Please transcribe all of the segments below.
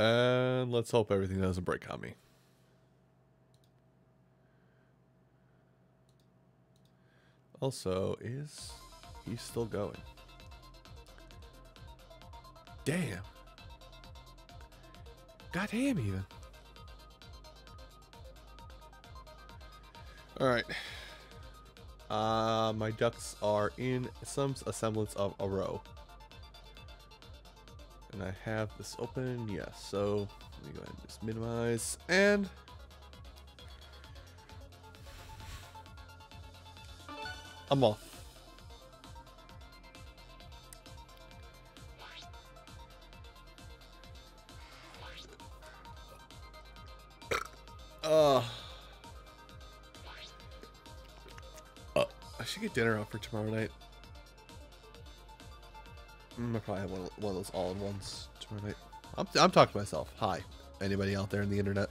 And let's hope everything doesn't break on me. Also, is he still going? Damn. Goddamn even. Alright. Uh, my ducks are in some semblance of a row. And I have this open, yes. So let me go ahead and just minimize and I'm off. Uh, uh, I should get dinner out for tomorrow night. Mm, I probably have one, one of those all-in-ones tomorrow night. I'm, I'm talking to myself. Hi, anybody out there in the internet?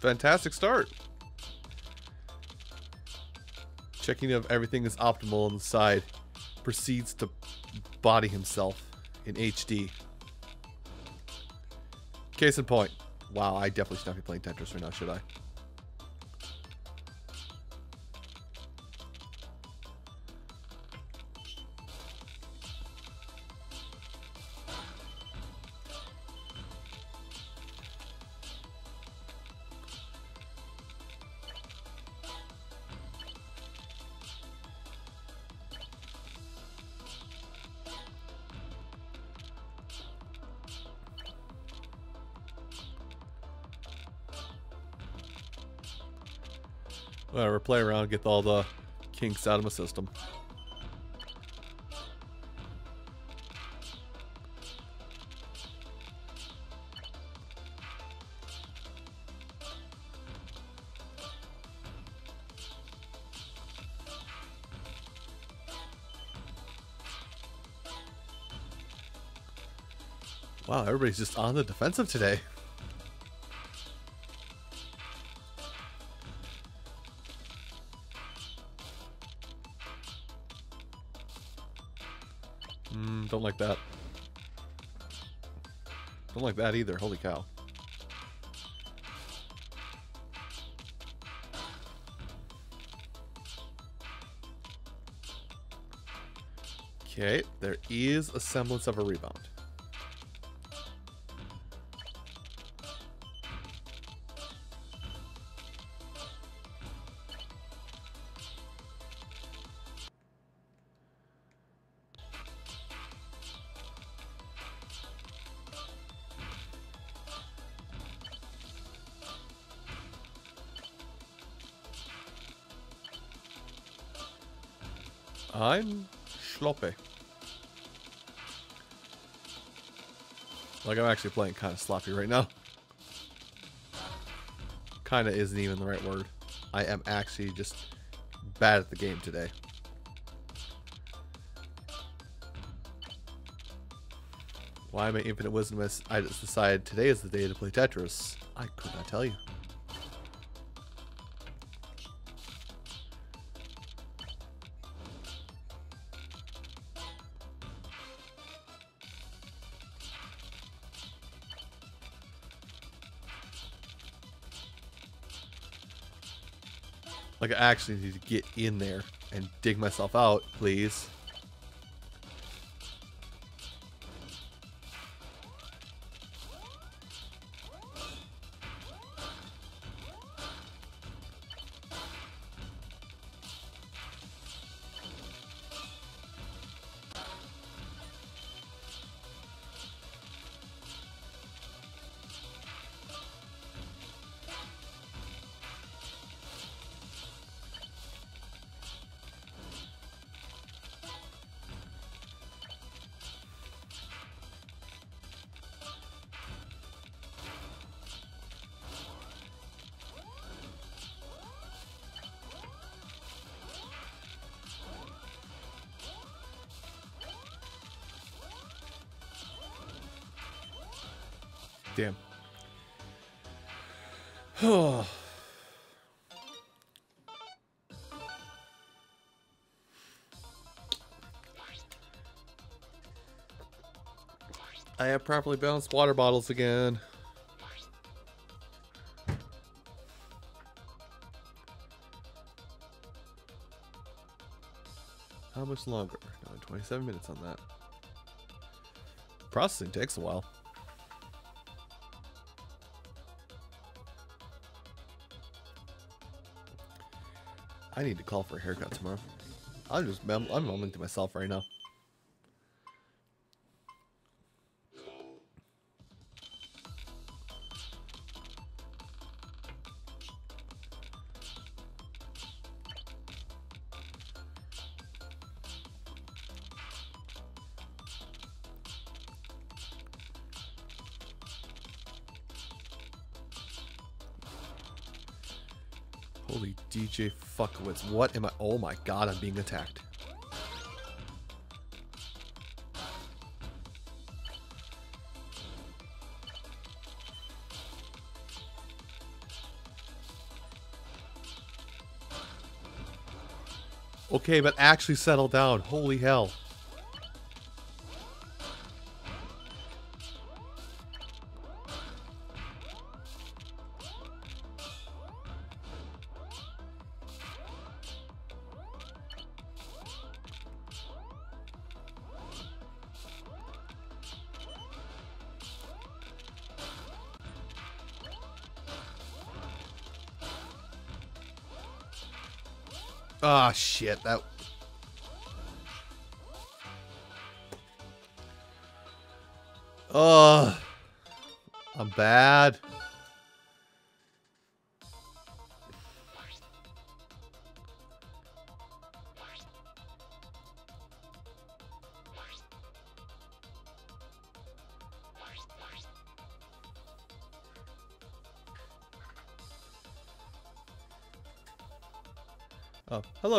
Fantastic start. Checking if everything is optimal on the side. Proceeds to body himself in HD. Case in point. Wow, I definitely should not be playing Tetris right now, should I? Get all the kinks out of my system. Wow, everybody's just on the defensive today. That either. Holy cow. Okay, there is a semblance of a rebound. Actually playing kind of sloppy right now. Kind of isn't even the right word. I am actually just bad at the game today. Why my infinite wisdom I just decided today is the day to play Tetris. I could not tell you. Like, I actually need to get in there and dig myself out, please. Have properly balanced water bottles again. How much longer? No, 27 minutes on that. Processing takes a while. I need to call for a haircut tomorrow. I'm just I'm mumbling to myself right now. What am I? Oh my god, I'm being attacked. Okay, but actually settle down. Holy hell.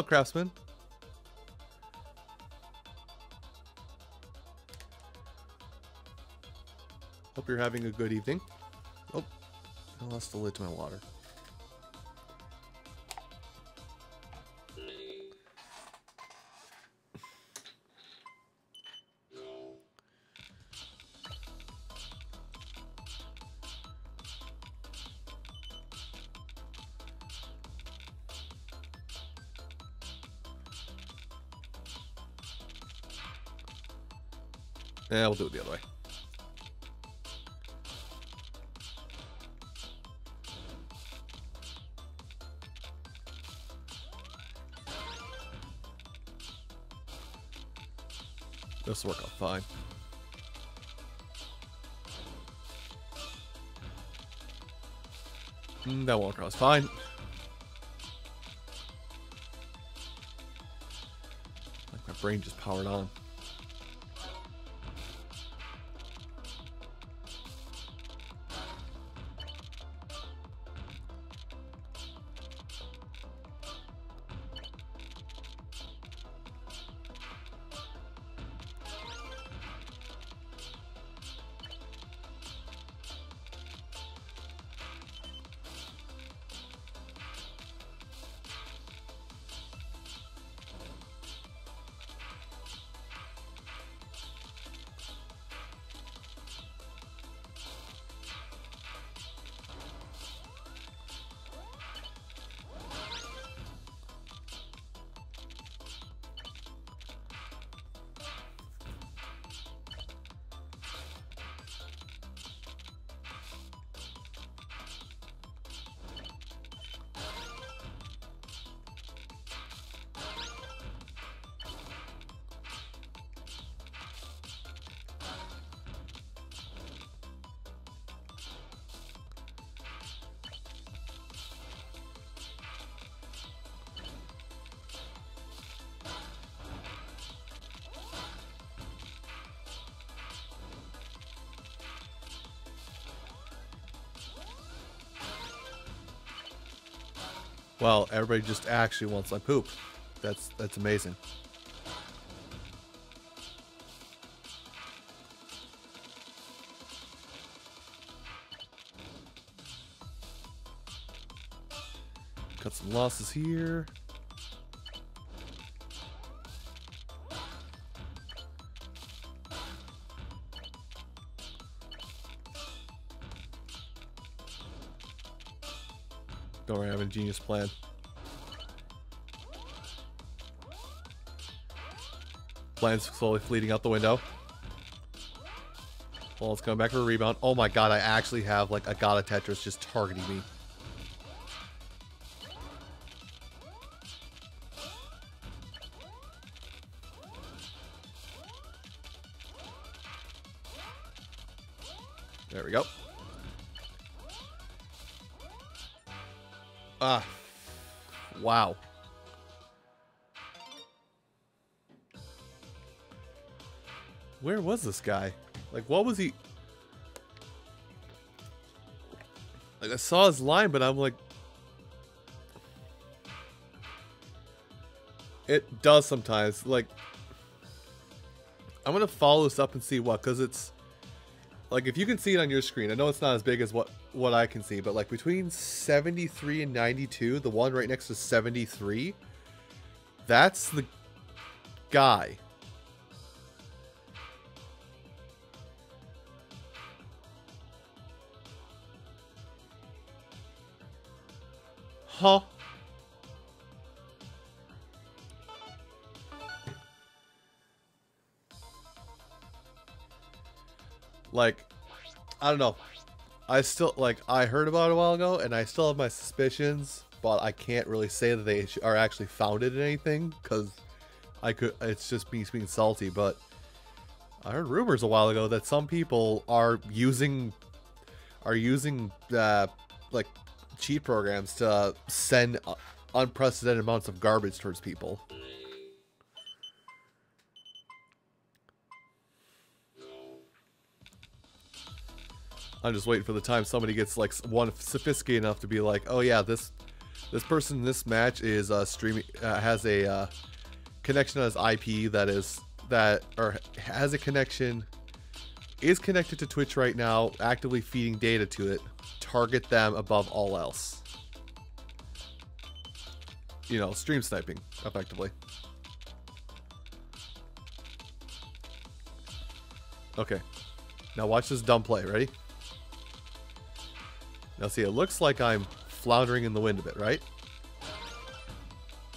Craftsman. Hope you're having a good evening. Oh, I lost the lid to my water. Yeah, we'll do it the other way. This will work out fine. Mm, that won't out fine. Like my brain just powered on. Everybody just actually wants my poop. That's that's amazing. Cut some losses here. Genius plan. Plan's slowly fleeting out the window. Well, it's coming back for a rebound. Oh my god, I actually have like a god of Tetris just targeting me. Was this guy? Like, what was he... Like, I saw his line, but I'm like... It does sometimes. Like, I'm going to follow this up and see what, because it's... Like, if you can see it on your screen, I know it's not as big as what, what I can see, but, like, between 73 and 92, the one right next to 73, that's the guy. Huh? Like, I don't know. I still, like, I heard about it a while ago, and I still have my suspicions, but I can't really say that they are actually founded in anything, because I could, it's just me being salty, but I heard rumors a while ago that some people are using, are using, uh, like, cheat programs to send unprecedented amounts of garbage towards people. I'm just waiting for the time somebody gets like one sophisticated enough to be like, oh yeah, this this person in this match is uh, streaming uh, has a uh, connection on his IP that is that or has a connection is connected to Twitch right now, actively feeding data to it. Target them above all else. You know, stream sniping, effectively. Okay. Now watch this dumb play. Ready? Now see, it looks like I'm floundering in the wind a bit, right?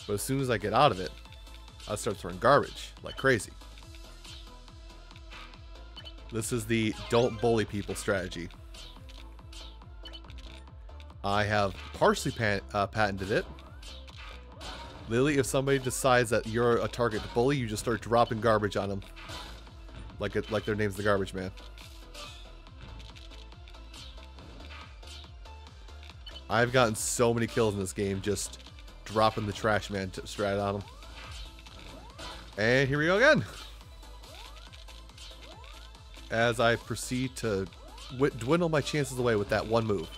But as soon as I get out of it, I start throwing garbage like crazy. This is the don't bully people strategy. I have partially uh, patented it. Lily, if somebody decides that you're a target to bully, you just start dropping garbage on them. Like it, like their name's the garbage man. I've gotten so many kills in this game just dropping the trash man strat on them. And here we go again. As I proceed to dwindle my chances away with that one move.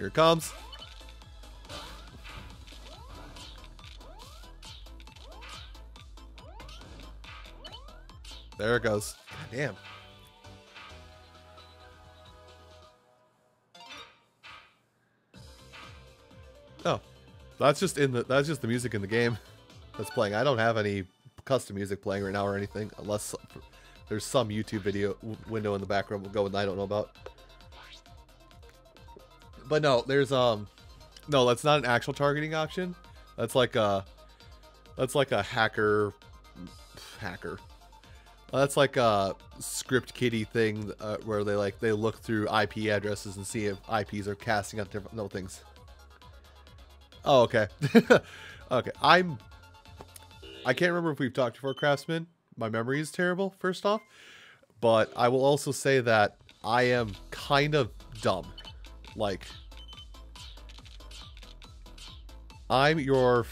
Here it comes. There it goes. God damn. Oh, that's just in the that's just the music in the game that's playing. I don't have any custom music playing right now or anything, unless there's some YouTube video window in the background we'll go going I don't know about. But no, there's um, no, that's not an actual targeting option. That's like a, that's like a hacker, hacker. That's like a script kiddie thing uh, where they like they look through IP addresses and see if IPs are casting out different no things. Oh, okay. okay, I'm... I can't remember if we've talked before, Craftsman. My memory is terrible, first off. But I will also say that I am kind of dumb. Like... I'm your...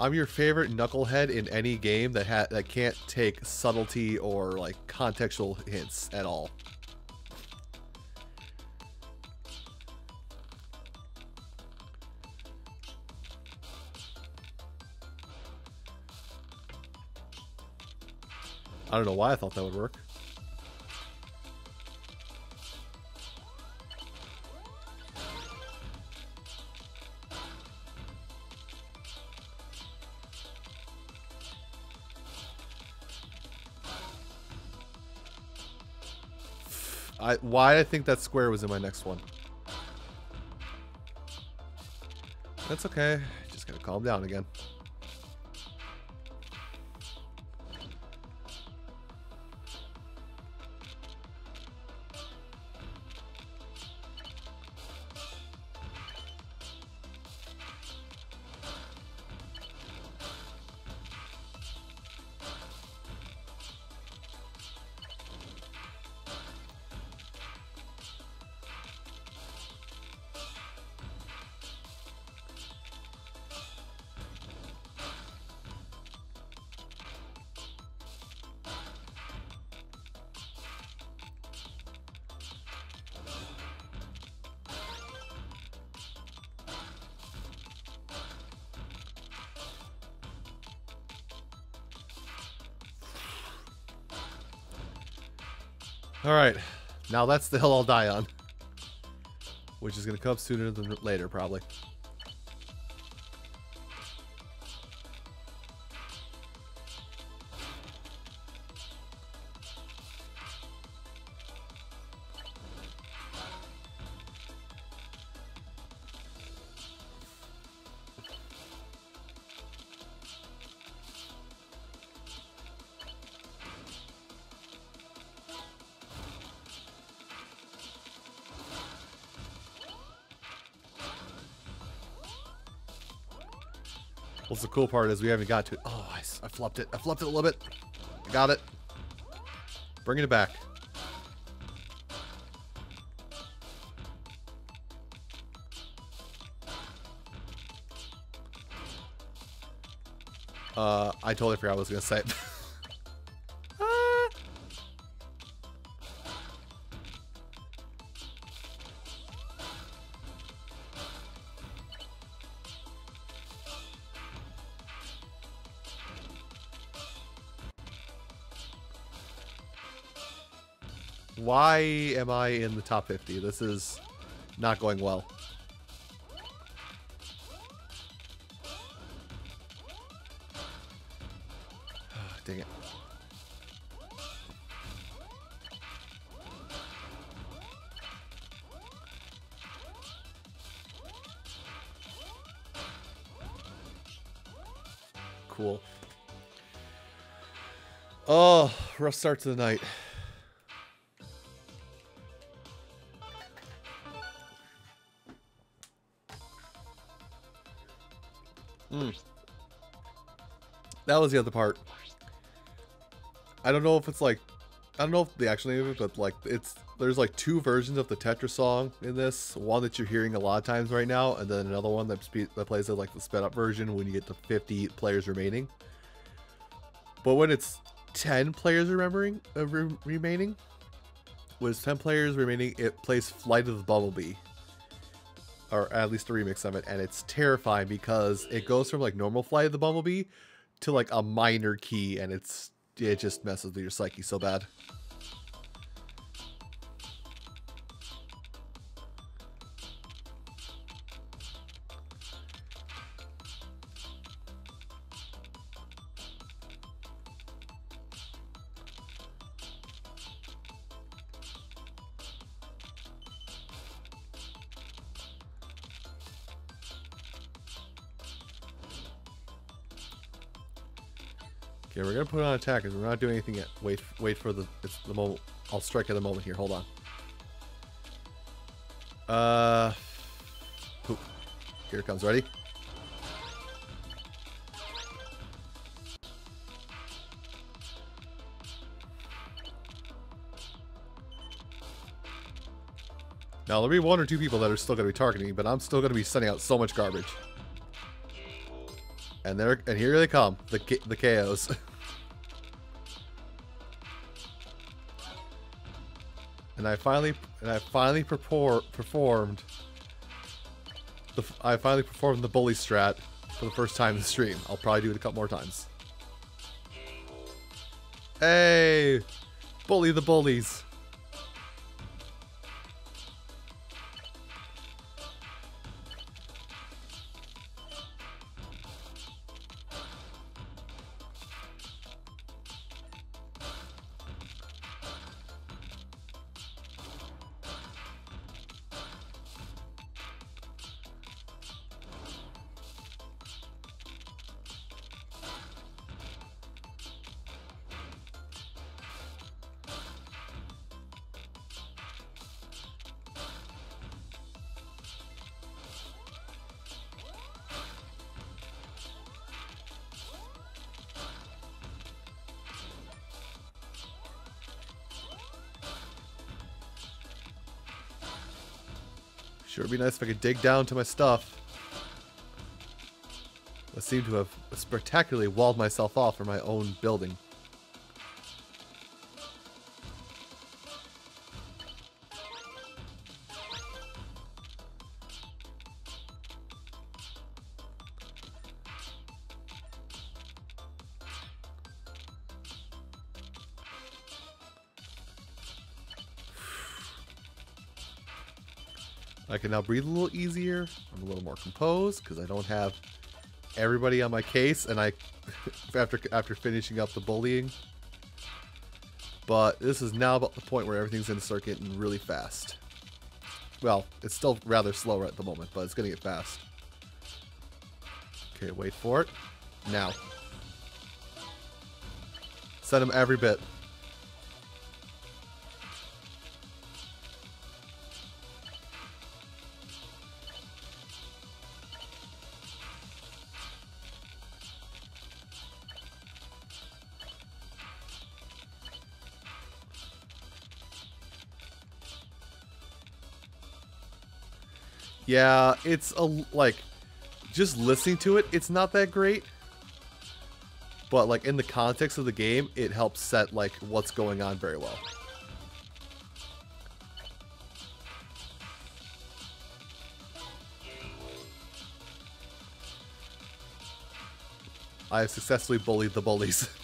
I'm your favorite knucklehead in any game that ha that can't take subtlety or like contextual hints at all. I don't know why I thought that would work. I why I think that square was in my next one. That's okay. Just gotta calm down again. Alright. Now that's the hill I'll die on. Which is going to come sooner than later, probably. Cool part is we haven't got to. Oh, I, I flubbed it. I flopped it a little bit. I got it. Bringing it back. Uh, I totally forgot what I was going to say. I in the top 50? This is not going well. Ah, dang it. Cool. Oh, rough start to the night. That was the other part. I don't know if it's like, I don't know if the actual name of it, but like it's there's like two versions of the Tetris song in this. One that you're hearing a lot of times right now, and then another one that, spe- that plays like the sped up version when you get to 50 players remaining. But when it's 10 players remembering uh, re- remaining, when it's 10 players remaining, it plays Flight of the Bumblebee or at least a remix of it, and it's terrifying because it goes from like normal flight of the bumblebee to like a minor key, and it's it just messes with your psyche so bad. Okay, we're gonna put on attackers. We're not doing anything yet. Wait, wait for the it's the moment. I'll strike at the moment here. Hold on. Uh, poop. Here it comes. Ready? Now there'll be one or two people that are still gonna be targeting me, but I'm still gonna be sending out so much garbage. And there, and here they come, the the KOs. and I finally, and I finally purport, performed. The, I finally performed the bully strat for the first time in the stream. I'll probably do it a couple more times. Hey, bully the bullies. Be nice if I could dig down to my stuff. I seem to have spectacularly walled myself off from my own building. Now breathe a little easier. I'm a little more composed because I don't have everybody on my case and I after after finishing up the bullying. But this is now about the point where everything's going to start getting really fast. Well, it's still rather slow at the moment, but it's going to get fast. Okay, wait for it. Now. Send him every bit. Yeah, it's a like just listening to it, it's not that great. But like in the context of the game, it helps set like what's going on very well. I have successfully bullied the bullies.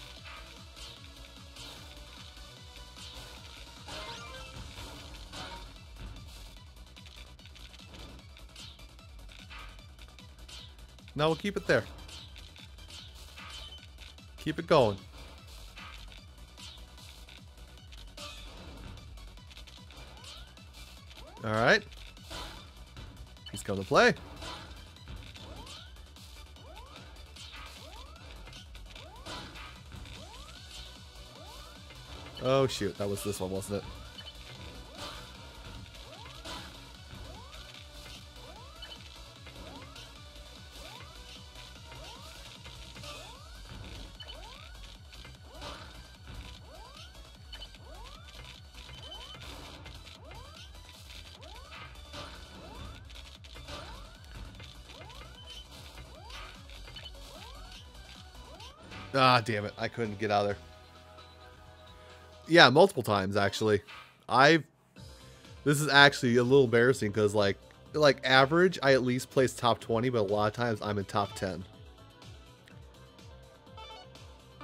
No, we'll keep it there. Keep it going. Alright. He's come to play. Oh shoot, that was this one, wasn't it? Damn it. I couldn't get out of there. Yeah, multiple times, actually. I've... This is actually a little embarrassing, because, like, like, average, I at least place top 20, but a lot of times I'm in top 10.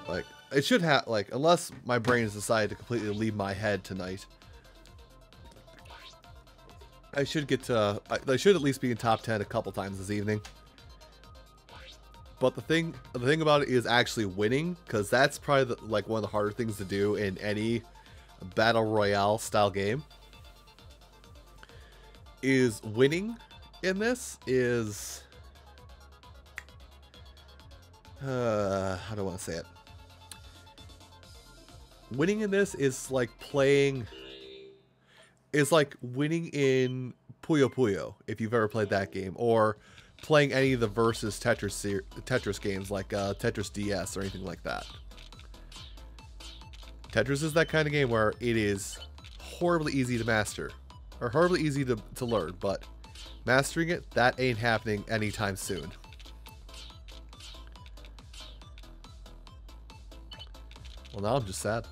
Like, it should have, like, unless my brain has decided to completely leave my head tonight. I should get to, I, I should at least be in top 10 a couple times this evening. But the thing, the thing about it is actually winning, because that's probably the, like one of the harder things to do in any battle royale style game. Is winning in this is, uh, how do I want to say it? Winning in this is like playing, is like winning in Puyo Puyo if you've ever played that game, or playing any of the versus Tetris Tetris games like uh, Tetris DS or anything like that. Tetris is that kind of game where it is horribly easy to master, or horribly easy to, to learn, but mastering it, that ain't happening anytime soon. Well, now I'm just sad.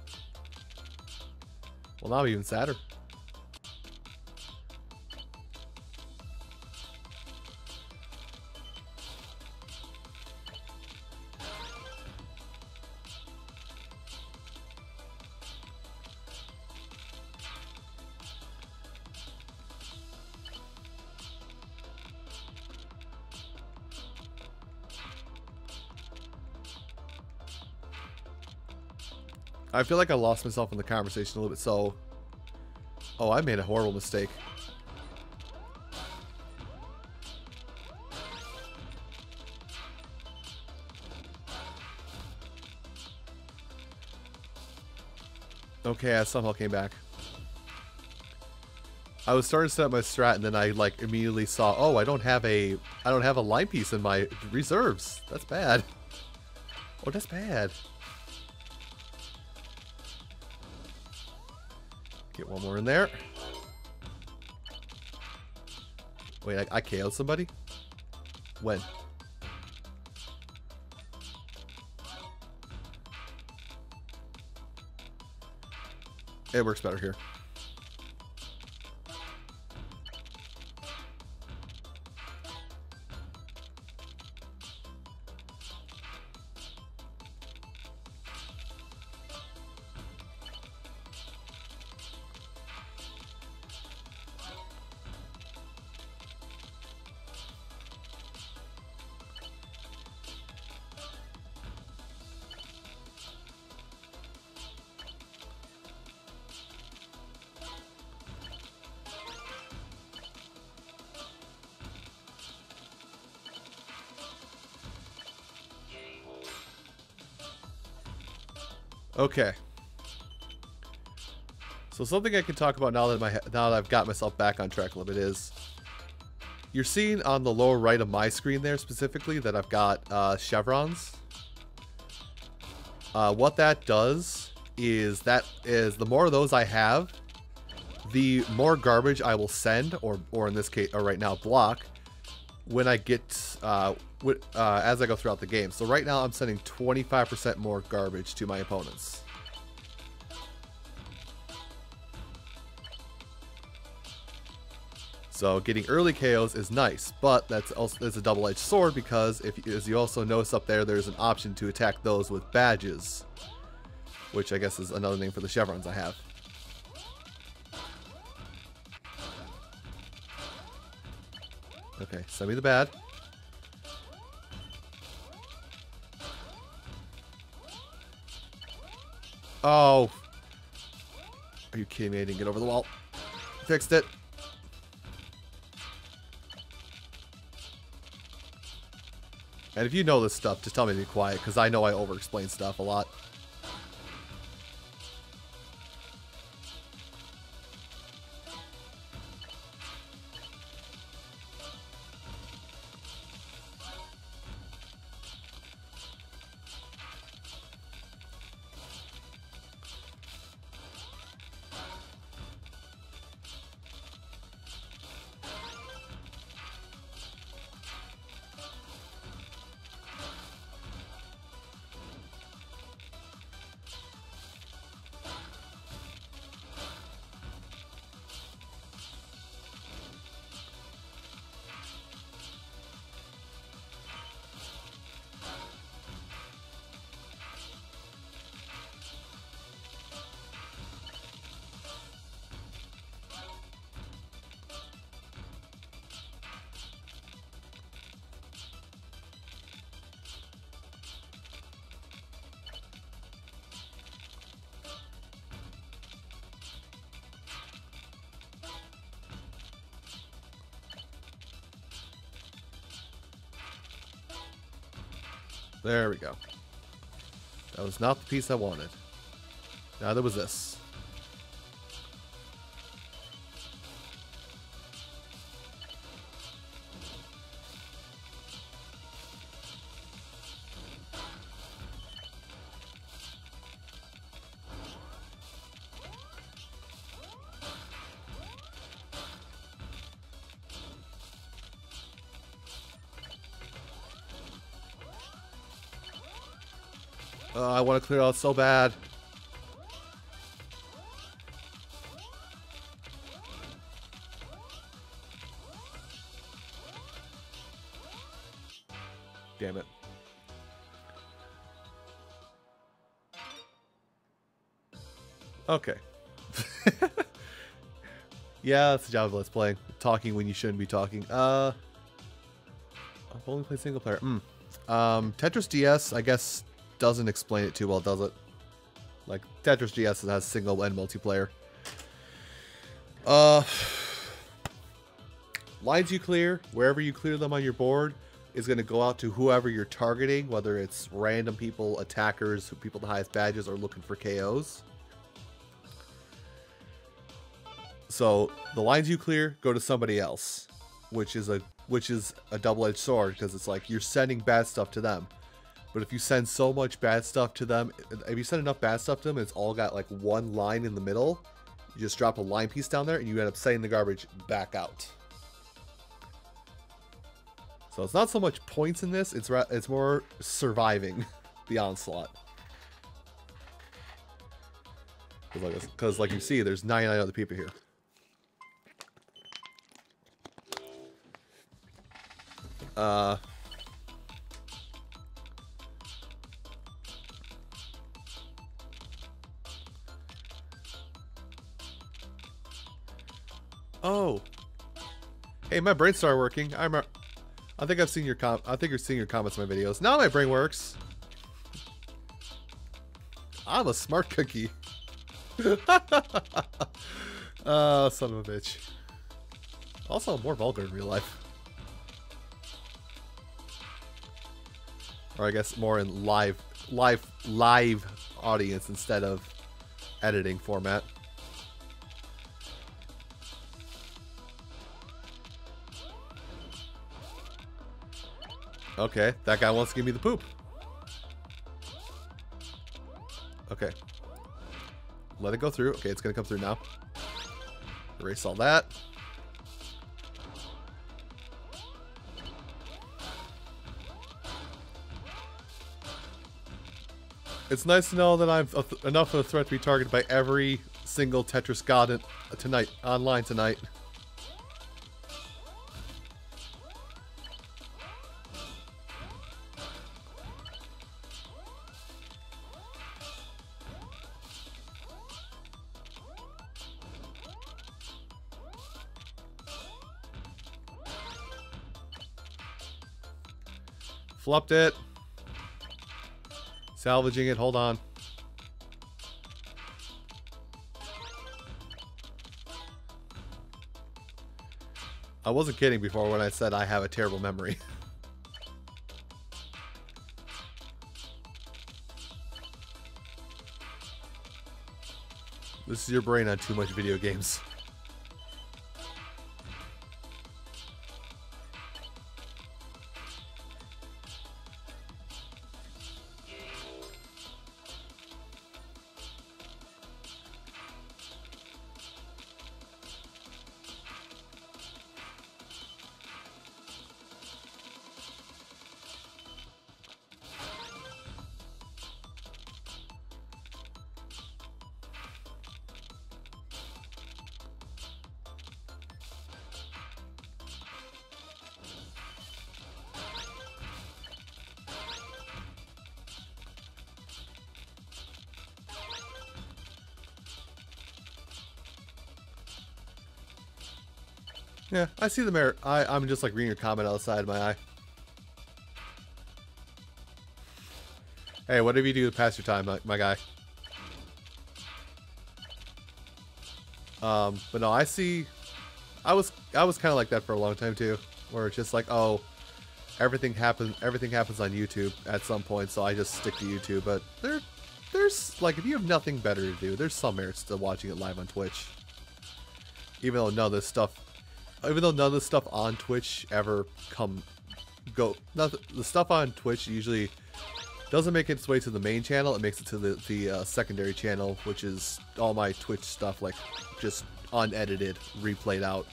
Well, now I'm even sadder. I feel like I lost myself in the conversation a little bit, so... Oh, I made a horrible mistake. Okay, I somehow came back. I was starting to set up my strat, and then I like immediately saw, oh, I don't have a, I don't have a line piece in my reserves. That's bad. Oh, that's bad. Get one more in there. Wait, I, I KO'd somebody? When? It works better here. Okay. So something I can talk about now that my now that I've got myself back on track a little bit is you're seeing on the lower right of my screen there specifically that I've got uh, chevrons. Uh, what that does is that is the more of those I have, the more garbage I will send, or or in this case, or right now block, when I get uh, uh, as I go throughout the game. So right now I'm sending 25% more garbage to my opponents. So getting early KOs is nice, but that's also that's a double-edged sword because if as you also notice up there, there's an option to attack those with badges, which I guess is another name for the chevrons I have. Okay, send me the bad. Oh. Are you kidding me? I didn't get over the wall. Fixed it. And if you know this stuff, just tell me to be quiet, because I know I over-explain stuff a lot. There we go. That was not the piece I wanted. Now there was this. Want to clear out so bad. Damn it. Okay. yeah, that's the job of Let's Play. Talking when you shouldn't be talking. Uh, I've only played single player. Mm. Um, Tetris DS, I guess, doesn't explain it too well, does it? Like, Tetris GS has single and multiplayer. Uh, lines you clear, wherever you clear them on your board, is going to go out to whoever you're targeting, whether it's random people, attackers, people with the highest badges, or looking for KOs. So the lines you clear go to somebody else, which is a which is a double-edged sword because it's like you're sending bad stuff to them. But if you send so much bad stuff to them, if you send enough bad stuff to them, it's all got like one line in the middle. You just drop a line piece down there, and you end up sending the garbage back out. So it's not so much points in this, it's it's more surviving the onslaught. Because like, like you see, there's 99 other people here. Uh... Oh. Hey, my brain started working. I'm. I think I've seen your com. I think you're seeing your comments in my videos. Now my brain works. I'm a smart cookie. oh, son of a bitch. Also, more vulgar in real life. Or I guess more in live, live, live audience instead of editing format. Okay, that guy wants to give me the poop. Okay. Let it go through. Okay, it's going to come through now. Erase all that. It's nice to know that I'm enough of a threat to be targeted by every single Tetris god tonight, online tonight. Flupped it. Salvaging it. Hold on. I wasn't kidding before when I said I have a terrible memory. this is your brain on too much video games. Yeah, I see the merit. I, I'm just like reading your comment on the side of my eye. Hey, whatever you do to pass your time, my, my guy. Um, but no, I see. I was I was kind of like that for a long time too, where it's just like, oh, everything happens everything happens on YouTube at some point, so I just stick to YouTube. But there, there's like if you have nothing better to do, there's some merits to watching it live on Twitch. Even though none of this stuff even though none of the stuff on Twitch ever come go the stuff on Twitch usually doesn't make its way to the main channel. It makes it to the the uh, secondary channel which is all my Twitch stuff like just unedited replayed out.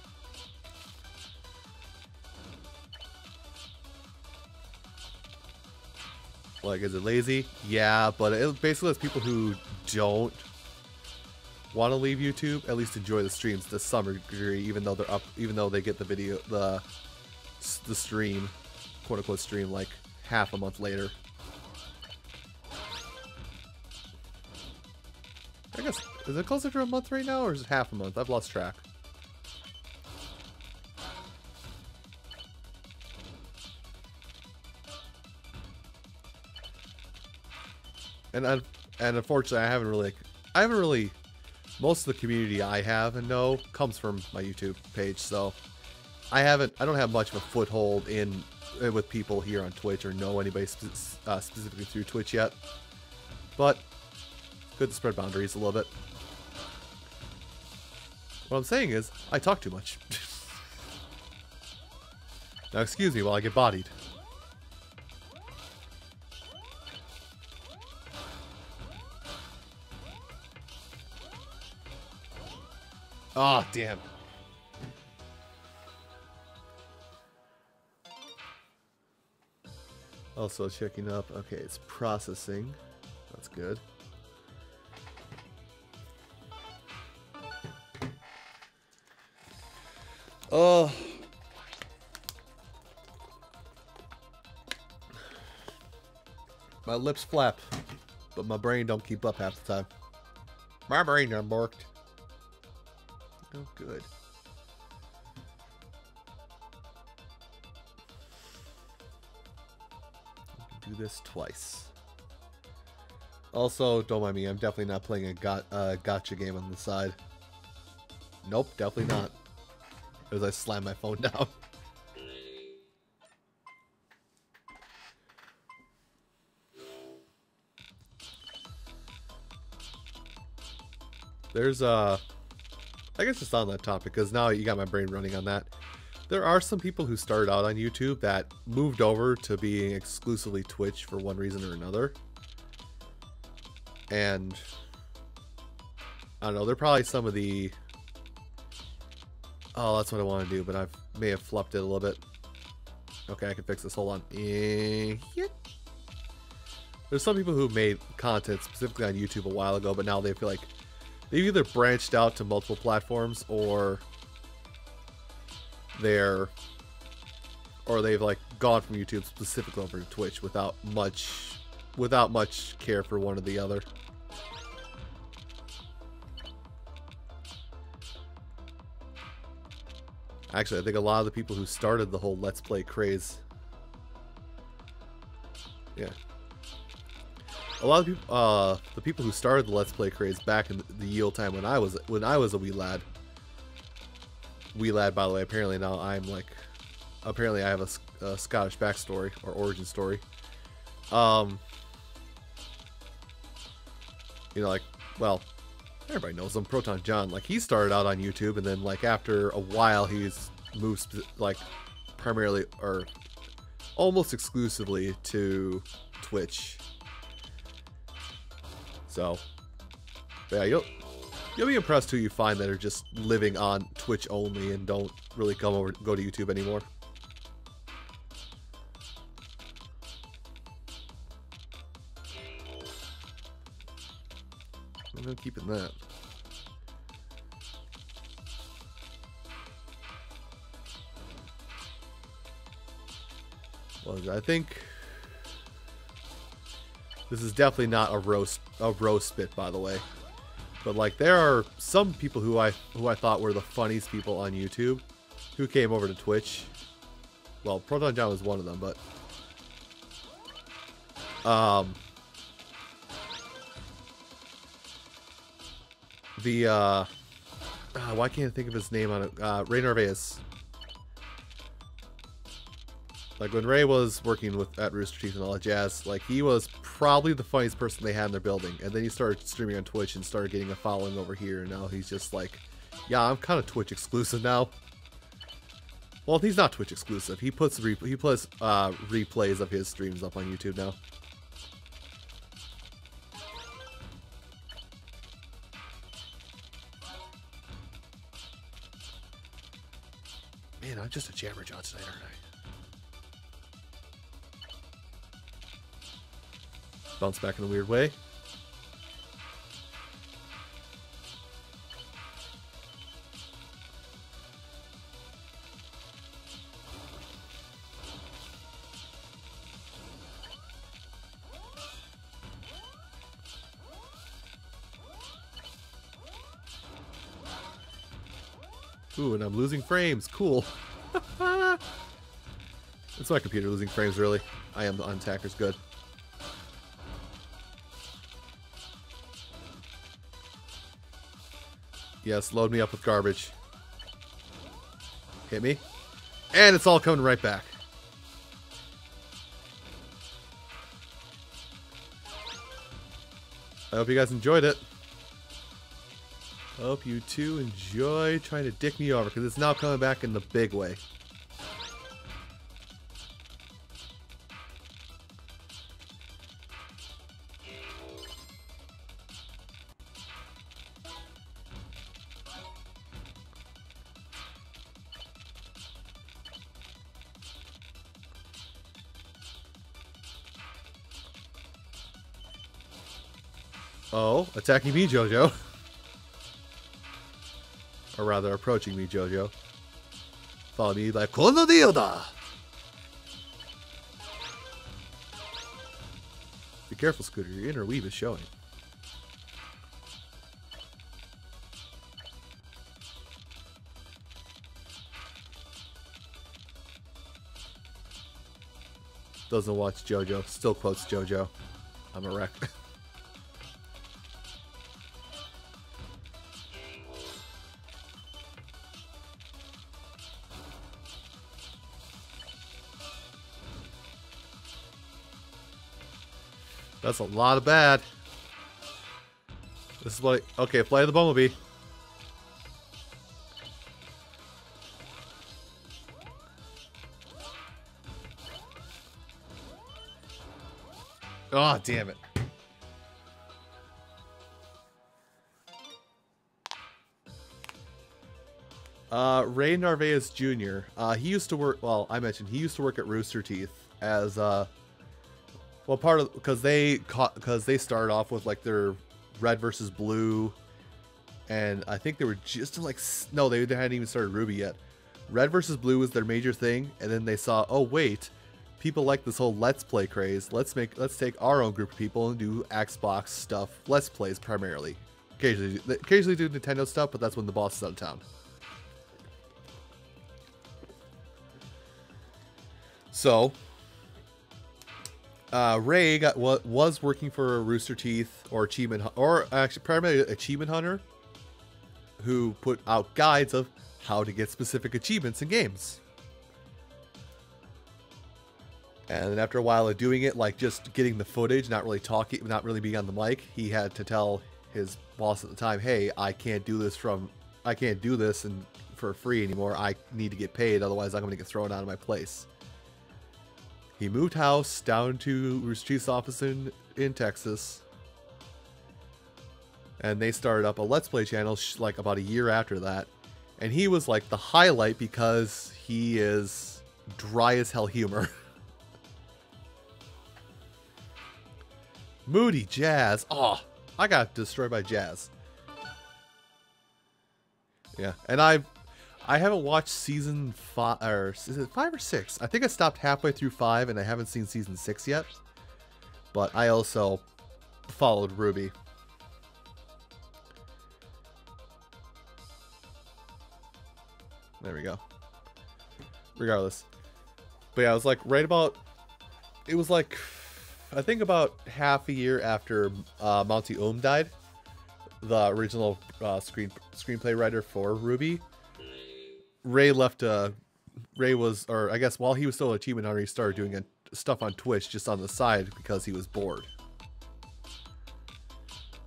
Like is it lazy? Yeah but it basically has people who don't want to leave YouTube, at least enjoy the streams to some degree, even though they're up, even though they get the video, the the stream, quote unquote stream, like half a month later. I guess is it closer to a month right now, or is it half a month? I've lost track. And and unfortunately, I haven't really, I haven't really most of the community I have and know comes from my YouTube page, so I haven't, I don't have much of a foothold in uh, with people here on Twitch or know anybody spe uh, specifically through Twitch yet, but good to spread boundaries a little bit. What I'm saying is, I talk too much. now excuse me while I get bodied. Oh, damn. Also checking up. Okay, it's processing. That's good. Oh. My lips flap, but my brain don't keep up half the time. My brain done borked. Oh, good. Do this twice. Also, don't mind me, I'm definitely not playing a got, uh, gotcha game on the side. Nope, definitely not. As I slam my phone down. There's, uh... I guess just on that topic, because now you got my brain running on that. There are some people who started out on YouTube that moved over to being exclusively Twitch for one reason or another. And... I don't know, they're probably some of the... Oh, that's what I want to do, but I may have fluffed it a little bit. Okay, I can fix this. Hold on. Eh. There's some people who made content specifically on YouTube a while ago, but now they feel like they've either branched out to multiple platforms or they're or they've like gone from YouTube specifically over to Twitch without much without much care for one or the other. Actually, I think a lot of the people who started the whole Let's Play craze yeah, a lot of people, uh, the people who started the Let's Play craze back in the ye time when I was when I was a wee lad. Wee lad, by the way. Apparently now I'm like, apparently I have a, a Scottish backstory or origin story. Um, you know, like, well, everybody knows him, ProtonJon. Like he started out on YouTube, and then like after a while, he's moved like primarily or almost exclusively to Twitch so, yeah, you'll you'll be impressed who you find that are just living on Twitch only and don't really come over go to YouTube anymore. I'm gonna keep it that. Well, I think this is definitely not a roast a roast bit, by the way. But like, there are some people who I who I thought were the funniest people on YouTube, who came over to Twitch. Well, ProtonJon was one of them, but um, the uh, uh why can't I think of his name on it? Uh, Ray Narvaez. Like when Ray was working with at Rooster Teeth and all that jazz, like he was probably the funniest person they had in their building. And then he started streaming on Twitch and started getting a following over here. And now he's just like, yeah, I'm kind of Twitch exclusive now. Well, he's not Twitch exclusive. He puts he puts uh, replays of his streams up on YouTube now. Man, I'm just a jammer John tonight, aren't I? Bounce back in a weird way. Ooh, and I'm losing frames. Cool. it's my computer losing frames, really. I am the untacker's good. Yes, load me up with garbage. Hit me. And it's all coming right back. I hope you guys enjoyed it. I hope you too enjoy trying to dick me over because it's now coming back in the big way. Attacking me, Jojo. or rather, approaching me, Jojo. Follow me like Kono da! Be careful, Scooter. Your inner weave is showing. Doesn't watch JoJo. Still quotes JoJo. I'm a wreck. That's a lot of bad. This is what... Okay, fly the bumblebee. Oh, damn it. Uh, Ray Narvaez Jr. Uh, he used to work. Well, I mentioned he used to work at Rooster Teeth as uh, well, part of because they caught because they started off with like their red versus blue, and I think they were just like no, they hadn't even started RWBY yet. Red versus blue was their major thing, and then they saw, oh wait, people like this whole let's play craze. Let's make let's take our own group of people and do Xbox stuff. Let's plays primarily. Occasionally, occasionally do Nintendo stuff, but that's when the boss is out of town. So, uh, Ray got what was working for Rooster Teeth or Achievement or actually primarily Achievement Hunter, who put out guides of how to get specific achievements in games. And after a while of doing it, like just getting the footage, not really talking, not really being on the mic, he had to tell his boss at the time, "Hey, I can't do this from, I can't do this and for free anymore. I need to get paid, otherwise I'm going to get thrown out of my place." He moved house down to Rooster Teeth's office in, in Texas. And they started up a Let's Play channel like about a year after that. And he was like the highlight because he is dry as hell humor. Moody Jazz. Oh, I got destroyed by Jazz. Yeah, and I've I haven't watched season five or is it five or six? I think I stopped halfway through five, and I haven't seen season six yet. But I also followed RWBY. There we go. Regardless, but yeah, I was like right about. It was like, I think about half a year after uh, Monty Oum died, the original uh, screen screenplay writer for RWBY Ray left. Uh, Ray was, or I guess while he was still achievement hunter, he started doing a, stuff on Twitch just on the side because he was bored.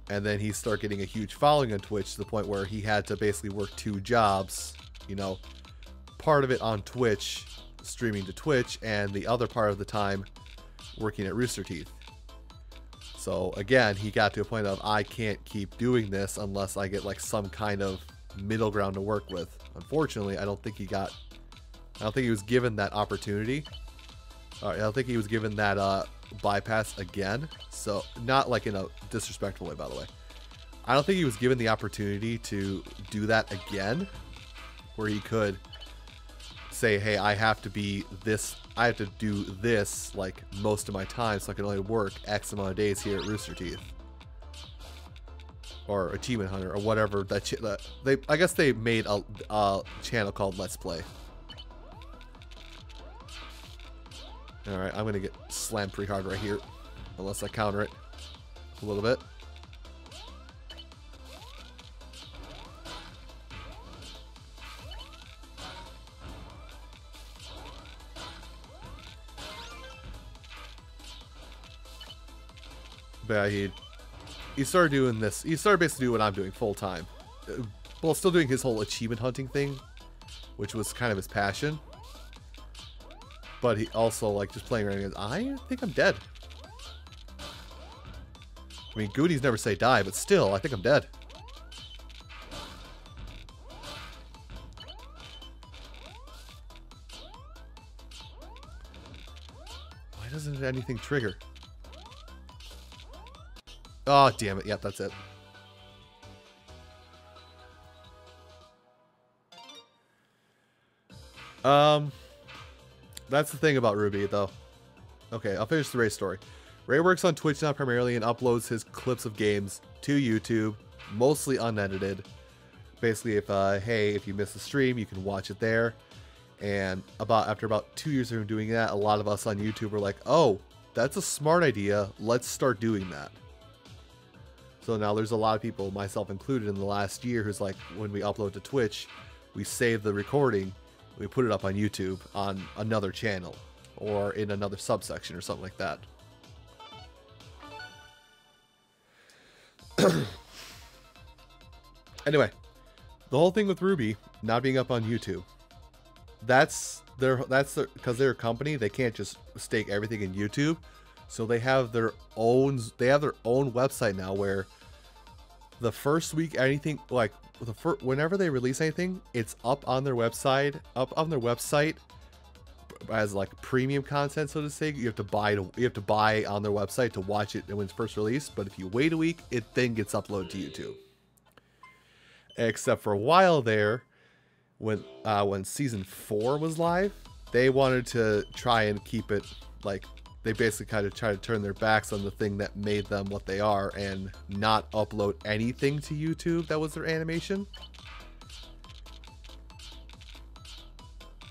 And then he started getting a huge following on Twitch to the point where he had to basically work two jobs. You know, part of it on Twitch, streaming to Twitch, and the other part of the time working at Rooster Teeth. So again, he got to a point of I can't keep doing this unless I get like some kind of middle ground to work with. Unfortunately, I don't think he got. I don't think he was given that opportunity. I don't think he was given that uh, bypass again. So not like in a disrespectful way, by the way. I don't think he was given the opportunity to do that again, where he could say, "Hey, I have to be this. I have to do this like most of my time, so I can only work X amount of days here at Rooster Teeth." Or Achievement Hunter or whatever that, they I guess they made a, a channel called Let's Play. All right, I'm gonna get slammed pretty hard right here, unless I counter it a little bit. But he he started doing this. He started basically doing what I'm doing full time. Uh, well, still doing his whole achievement hunting thing, which was kind of his passion. But he also like just playing around. Goes, I think I'm dead. I mean, Goonies never say die, but still, I think I'm dead. Why doesn't anything trigger? Oh, damn it. Yep, that's it. Um, that's the thing about RWBY, though. Okay, I'll finish the Ray story. Ray works on Twitch now primarily and uploads his clips of games to YouTube, mostly unedited. Basically, if uh, hey, if you miss the stream, you can watch it there. And about after about two years of him doing that, a lot of us on YouTube were like, "Oh, that's a smart idea. Let's start doing that." So now there's a lot of people, myself included, in the last year, who's like, when we upload to Twitch, we save the recording, we put it up on YouTube on another channel or in another subsection or something like that. anyway, the whole thing with RWBY not being up on YouTube, that's their that's their because they're a company, they can't just stake everything in YouTube. So they have their own they have their own website now where the first week anything like the first, whenever they release anything, it's up on their website, up on their website as like premium content, so to say. You have to buy to, you have to buy on their website to watch it when it's first released. But if you wait a week, it then gets uploaded to YouTube. Except for a while there, when uh, when season four was live, they wanted to try and keep it like they basically kind of try to turn their backs on the thing that made them what they are and not upload anything to YouTube that was their animation.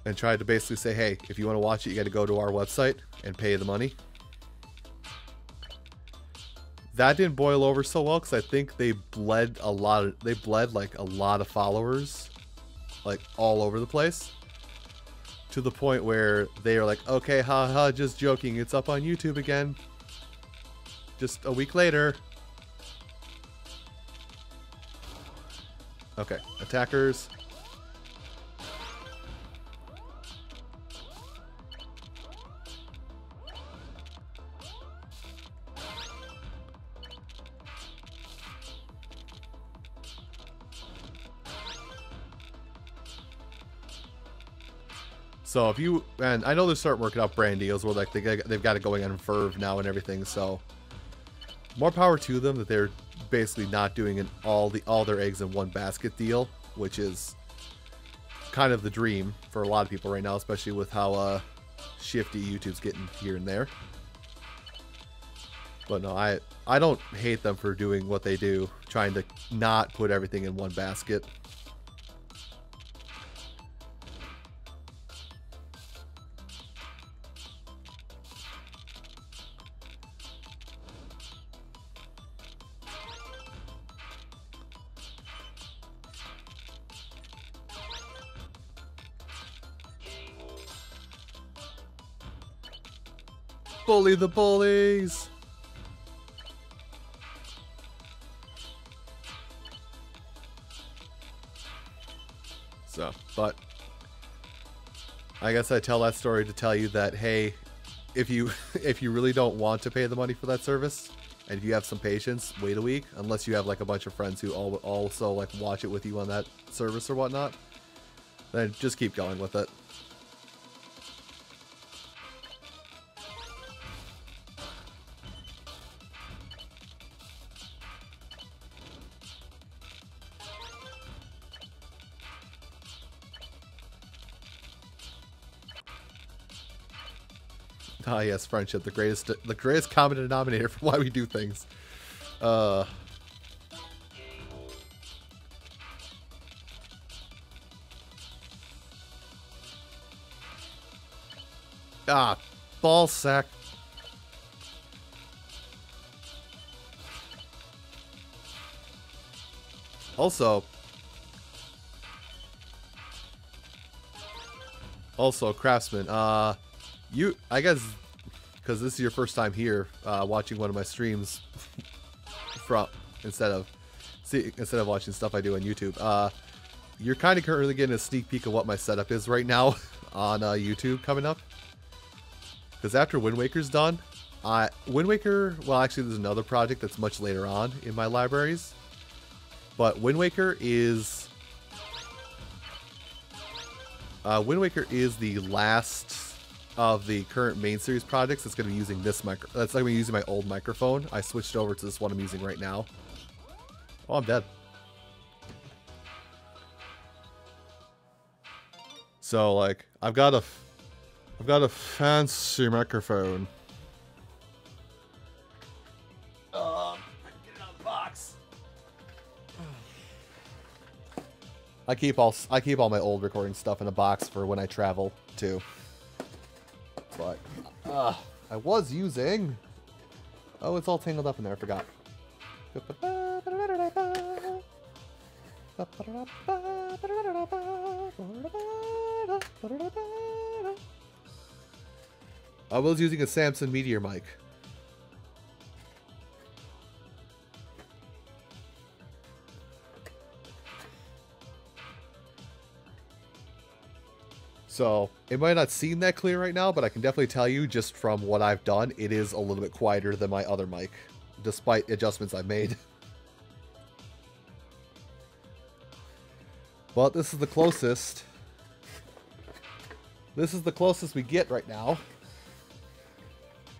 And tried to basically say, hey, if you want to watch it, you got to go to our website and pay the money. That didn't boil over so well because I think they bled a lot of, they bled like a lot of followers, like all over the place to the point where they are like, okay, haha, just joking. It's up on YouTube again. Just a week later. Okay, attackers. So if you and I know they start working out brand deals where like they they've got it going on VRV now and everything. So more power to them that they're basically not doing an all the all their eggs in one basket deal, which is kind of the dream for a lot of people right now, especially with how uh, shifty YouTube's getting here and there. But no, I I don't hate them for doing what they do, trying to not put everything in one basket. Bully the bullies! So, but I guess I tell that story to tell you that hey, if you if you really don't want to pay the money for that service, and if you have some patience, wait a week. Unless you have like a bunch of friends who all also like watch it with you on that service or whatnot, then just keep going with it. Yes, friendship, the greatest, the greatest common denominator for why we do things. Uh. Ah, ball sack. Also, also craftsman. Uh, you, I guess, because this is your first time here uh, watching one of my streams from instead of see instead of watching stuff I do on YouTube. Uh, you're kind of currently getting a sneak peek of what my setup is right now on uh, YouTube coming up. Because after Wind Waker's done, uh, Wind Waker, well actually there's another project that's much later on in my libraries. But Wind Waker is... Uh, Wind Waker is the last of the current main series projects that's going to be using this micro. That's going to be using my old microphone. I switched over to this one I'm using right now. Oh, I'm dead. So like, I've got a, I've got a fancy microphone. Get it. I keep all I keep all my old recording stuff in a box for when I travel too. But uh, I was using. Oh, it's all tangled up in there. I forgot. I was using a Samson Meteor mic. So, it might not seem that clear right now, but I can definitely tell you just from what I've done, it is a little bit quieter than my other mic, despite adjustments I've made. But this is the closest. This is the closest we get right now.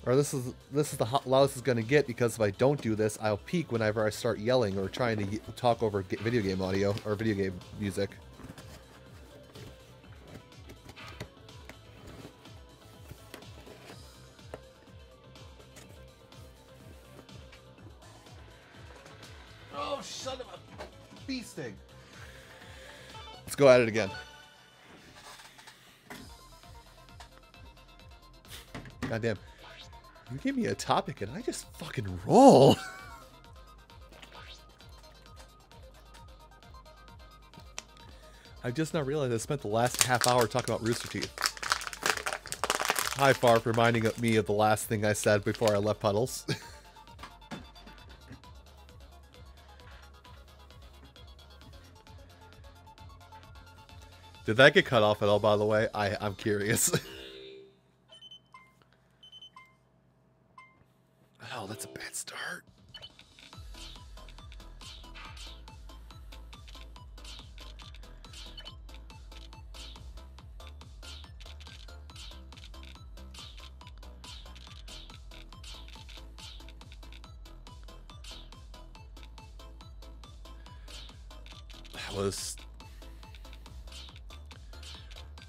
Or this is this is the loudest it's going to get because if I don't do this, I'll peak whenever I start yelling or trying to talk over video game audio or video game music. Go at it again. Goddamn. You give me a topic and I just fucking roll. I just now realized I spent the last half hour talking about Rooster Teeth. Hi, Farp, reminding me of the last thing I said before I left Puddles. Did that get cut off at all, by the way? I, I'm curious.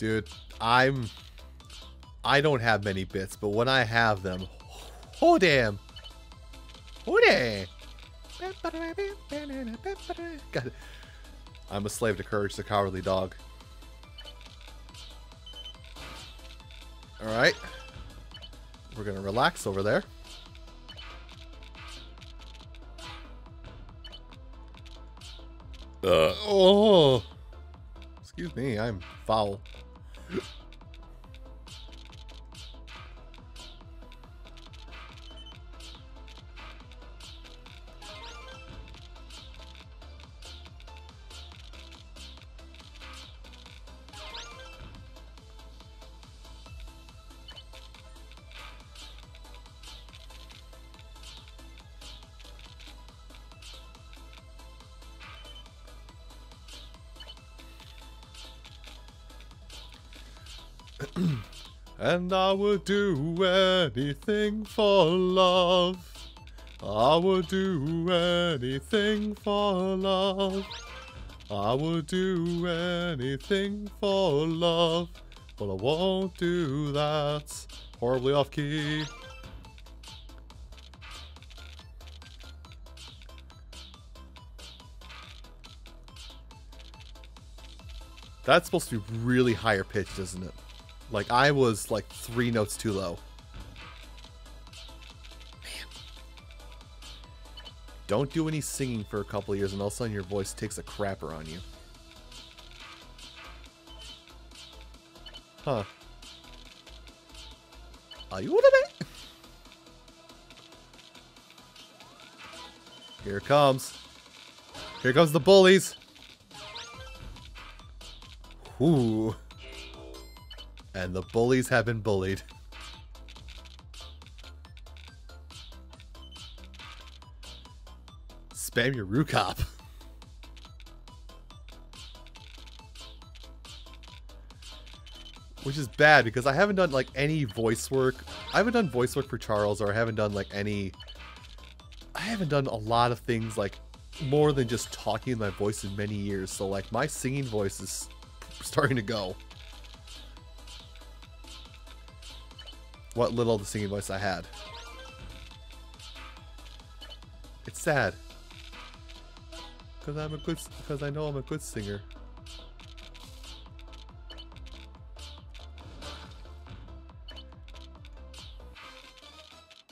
Dude, I'm... I don't have many bits, but when I have them... Oh, damn! Oh, damn! God, I'm a slave to courage, the cowardly dog. Alright. We're gonna relax over there. Uh, oh! Excuse me, I'm foul. And I would do anything for love. I would do anything for love. I would do anything for love, but I won't do that. Horribly off key. That's supposed to be really higher pitched, isn't it? Like, I was like three notes too low. Man. Don't do any singing for a couple years and all of a sudden your voice takes a crapper on you. Huh. Are you it? Here it comes. Here comes the bullies. Ooh. And the bullies have been bullied. Spam your Rukop. which is bad because I haven't done like any voice work. I haven't done voice work for Charles, or I haven't done like any. I haven't done a lot of things like more than just talking in my voice in many years. So like my singing voice is starting to go. What little of the singing voice I had. It's sad. Cause I'm a good, cause I know I'm a good singer.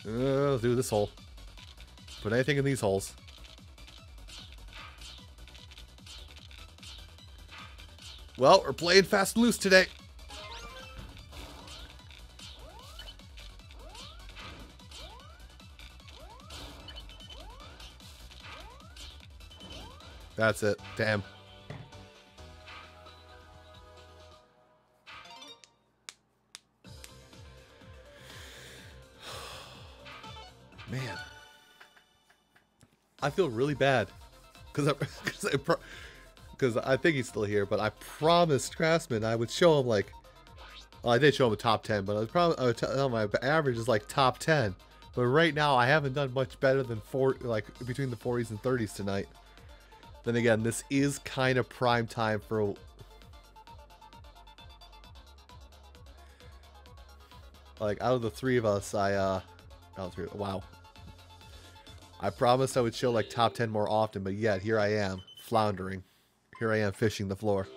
Uh, do this hole. Put anything in these holes. Well, we're playing fast and loose today. That's it. Damn. Man. I feel really bad. Because I, cause I, cause I think he's still here, but I promised Craftsman I would show him, like... Well, I did show him a top 10, but I was probably I would tell him my average is like top 10. But right now, I haven't done much better than four, like between the 40s and 30s tonight. Then again, this is kind of prime time for... Like, out of the three of us, I, uh... Out three, wow. I promised I would show, like, top 10 more often, but yet, here I am, floundering. Here I am, fishing the floor.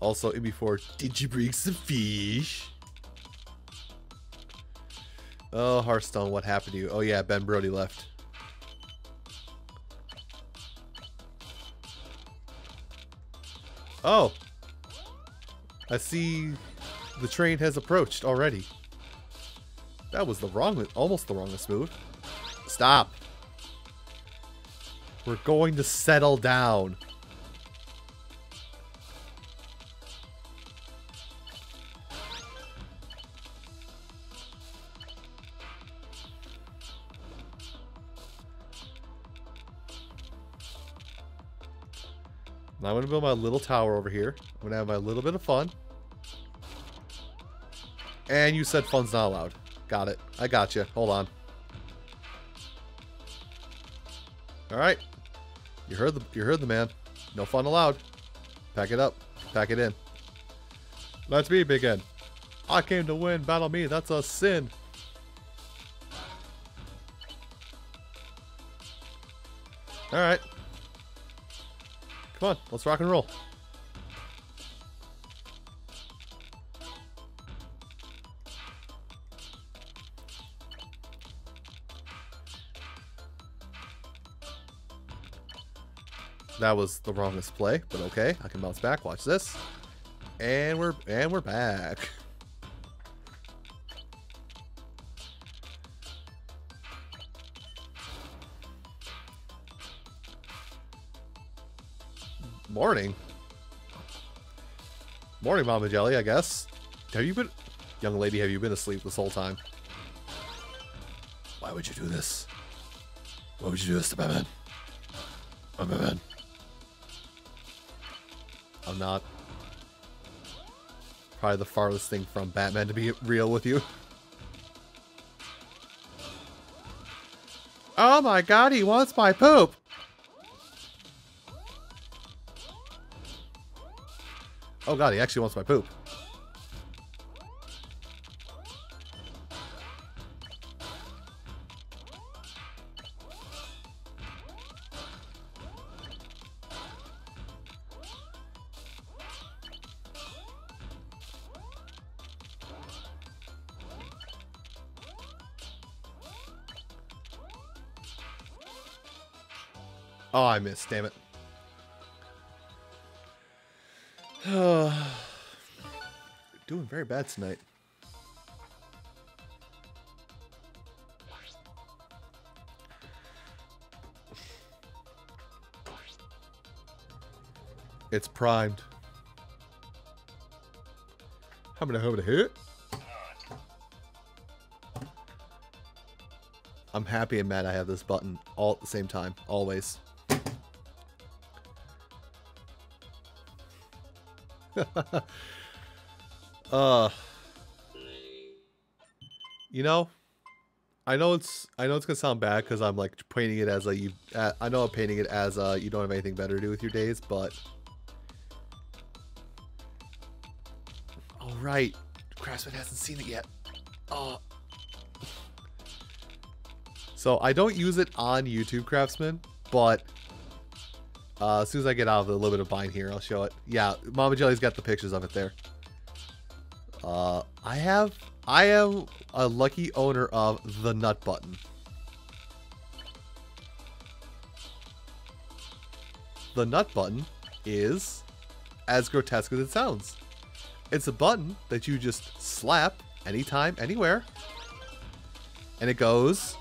Also, in before, did you bring some fish? Oh, Hearthstone, what happened to you? Oh yeah, Ben Brode left. Oh. I see the train has approached already. That was the wrong, almost the wrongest move. Stop. We're going to settle down. To build my little tower over here. I'm to have my little bit of fun. And you said fun's not allowed. Got it. I got you. Hold on. All right. You heard the you heard the man. No fun allowed. Pack it up. Pack it in. Let's be Big. I came to win. Battle me. That's a sin. All right. Come on, let's rock and roll. That was the wrongest play, but okay. I can bounce back. Watch this. And we're and we're back. Morning. Morning, Mama Jelly, I guess. Have you been... Young lady, have you been asleep this whole time? Why would you do this? Why would you do this to Batman? I'm Batman. I'm not. Probably the farthest thing from Batman to be real with you. Oh my god, he wants my poop! Oh god, he actually wants my poop. Oh, I missed, damn it. Bad tonight. It's primed. How many home to hit? I'm happy and mad I have this button all at the same time, always. uh, you know, I know it's I know it's gonna sound bad because I'm like painting it as a you. Uh, I know I'm painting it as a you don't have anything better to do with your days, but all right, Craftsman hasn't seen it yet. Oh. So I don't use it on YouTube, Craftsman, but uh, as soon as I get out of the little bit of bind here, I'll show it. Yeah, Mama Jelly's got the pictures of it there. Uh, I have, I am a lucky owner of the nut button. The nut button is as grotesque as it sounds. It's a button that you just slap anytime, anywhere, and it goes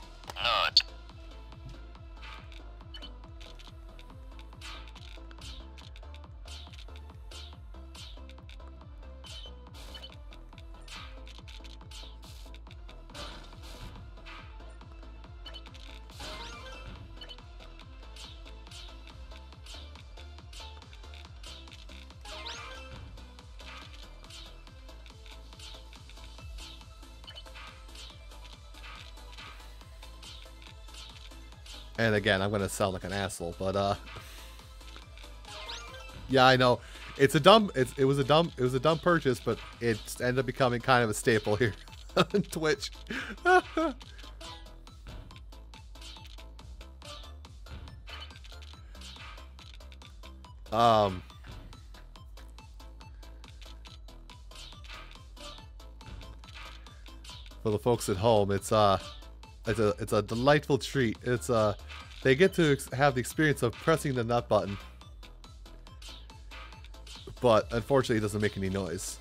And again, I'm gonna sound like an asshole, but uh, yeah, I know. It's a dumb. It's it was a dumb. It was a dumb purchase, but it ended up becoming kind of a staple here on Twitch. um. For the folks at home, it's uh it's a it's a delightful treat. It's uh they get to have the experience of pressing the nut button, but unfortunately, it doesn't make any noise.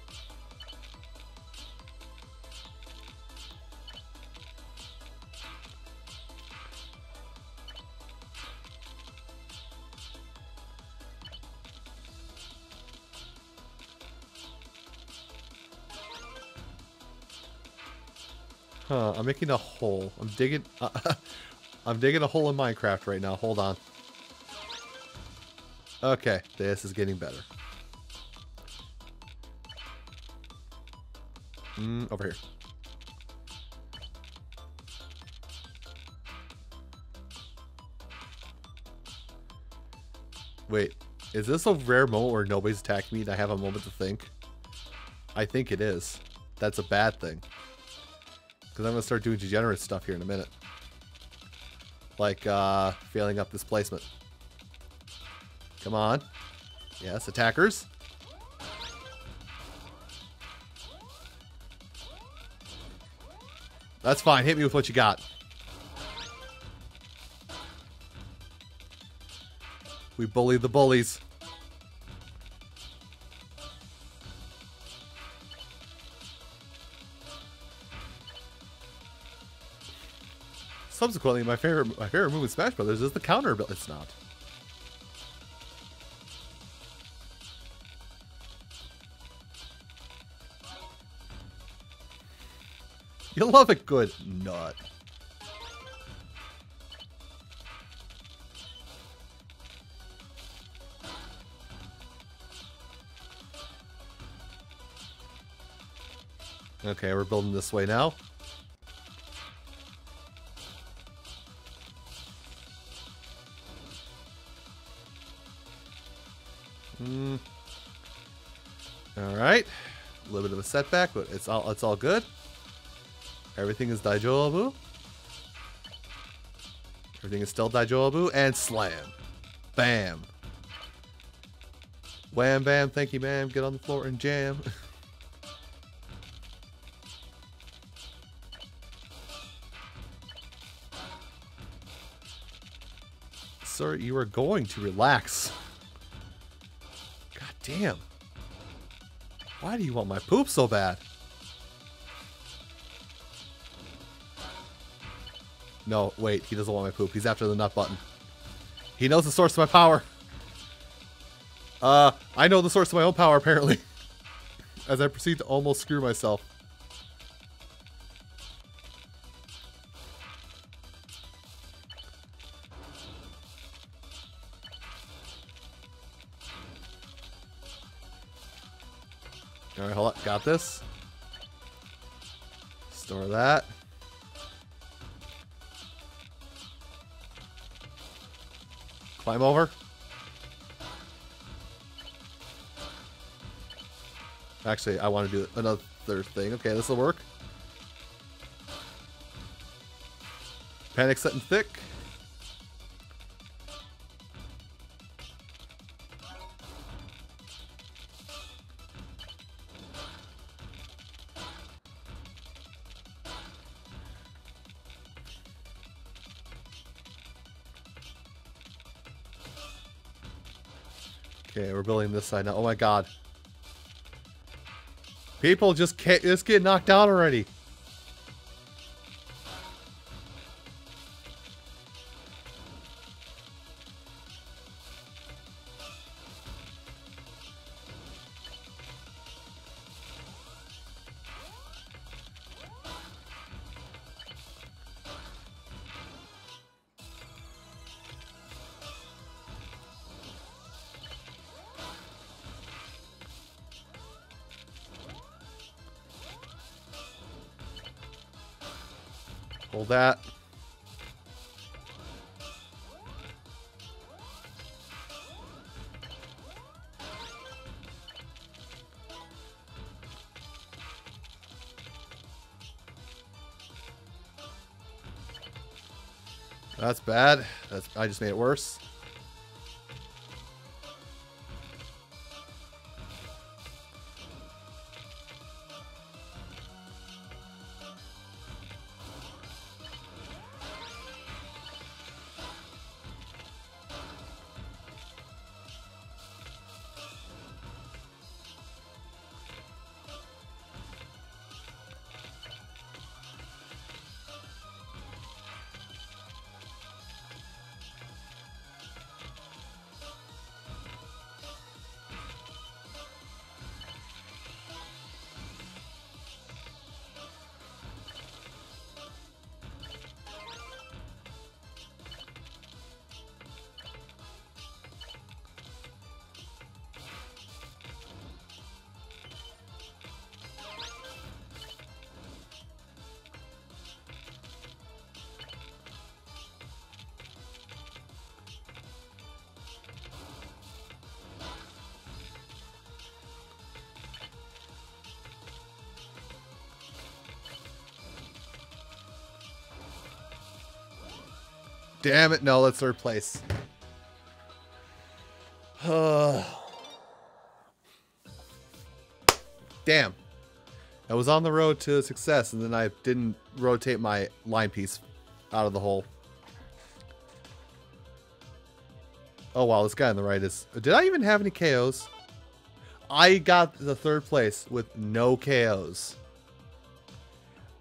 Huh, I'm making a hole. I'm digging... Uh, I'm digging a hole in Minecraft right now. Hold on. Okay, this is getting better. Mm, over here. Wait, is this a rare moment where nobody's attacked me and I have a moment to think? I think it is. That's a bad thing. Because I'm going to start doing degenerate stuff here in a minute. Like, uh, failing up this placement. Come on. Yes, attackers. That's fine. Hit me with what you got. We bully the bullies. Subsequently, my favorite my favorite move in Smash Brothers is the counter, but it's not. You love it good, nut. Okay, we're building this way now. Setback, but it's all it's all good. Everything is daijobu. Everything is still daijobu, and slam, bam, wham bam. Thank you, ma'am. Get on the floor and jam. Sir, you are going to relax. God damn. Why do you want my poop so bad? No, wait, he doesn't want my poop. He's after the nut button. He knows the source of my power. Uh, I know the source of my own power, apparently. As I proceed to almost screw myself. Got this. Store that. Climb over. Actually, I want to do another thing. Okay, this will work. Panic setting thick. Okay, this side now. Oh my god. People just can't just get knocked down already. That. That's bad. That's I just made it worse. Damn it, no, let's replace. place. Damn. I was on the road to success and then I didn't rotate my line piece out of the hole. Oh wow, this guy on the right is... Did I even have any KOs? I got the third place with no KOs.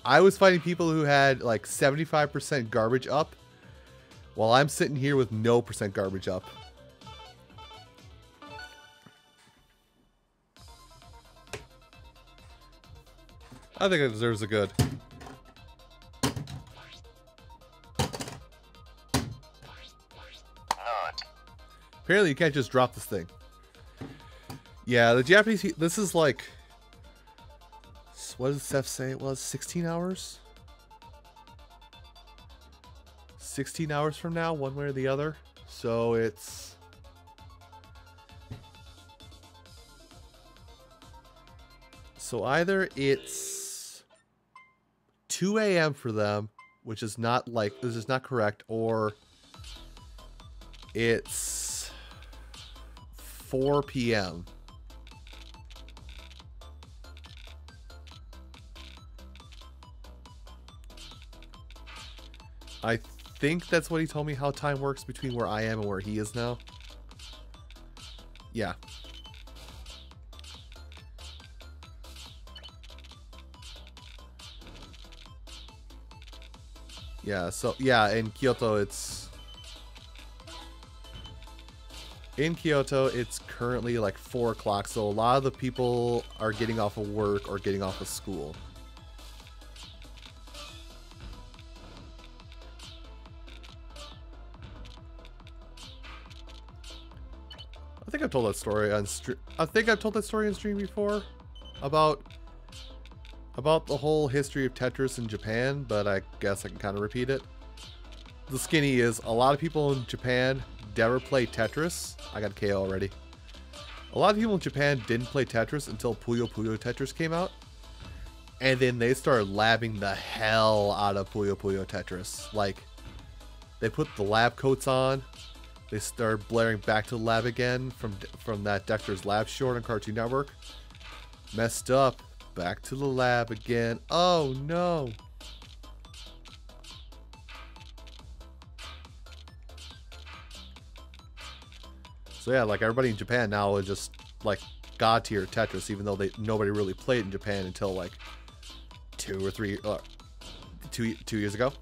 I was fighting people who had like 75% garbage up while I'm sitting here with no percent garbage up. I think it deserves a good. Apparently you can't just drop this thing. Yeah, the Japanese, this is like, what does Seth say it was, 16 hours? 16 hours from now, one way or the other. So it's... So either it's 2 a.m. for them, which is not like, this is not correct, or it's 4 p.m. I think that's what he told me how time works between where I am and where he is now. Yeah. Yeah, so, yeah, in Kyoto it's... In Kyoto, it's currently like 4 o'clock, so a lot of the people are getting off of work or getting off of school. I've told that story on stream. I think I've told that story on stream before. about about the whole history of Tetris in Japan, but I guess I can kind of repeat it. The skinny is a lot of people in Japan never play Tetris. I got KO already. A lot of people in Japan didn't play Tetris until Puyo Puyo Tetris came out. And then they started labbing the hell out of Puyo Puyo Tetris. Like, they put the lab coats on. They start blaring back to the lab again from from that Dexter's Lab short on Cartoon Network. Messed up. Back to the lab again. Oh no. So yeah, like everybody in Japan now is just like god tier Tetris, even though they nobody really played in Japan until like two or three, uh, two two years ago.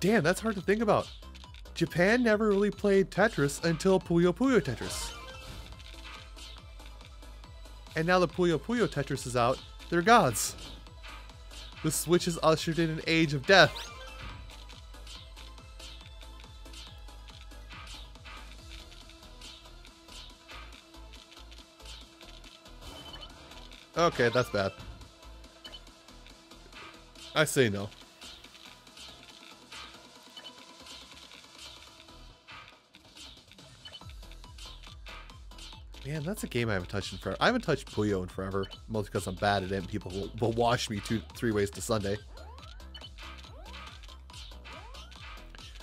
Damn, that's hard to think about. Japan never really played Tetris until Puyo Puyo Tetris. And now the Puyo Puyo Tetris is out, they're gods. The Switch has ushered in an age of death. Okay, that's bad. I say no. Man, that's a game I haven't touched in forever. I haven't touched Puyo in forever, mostly because I'm bad at it and people will, will wash me two, three ways to Sunday.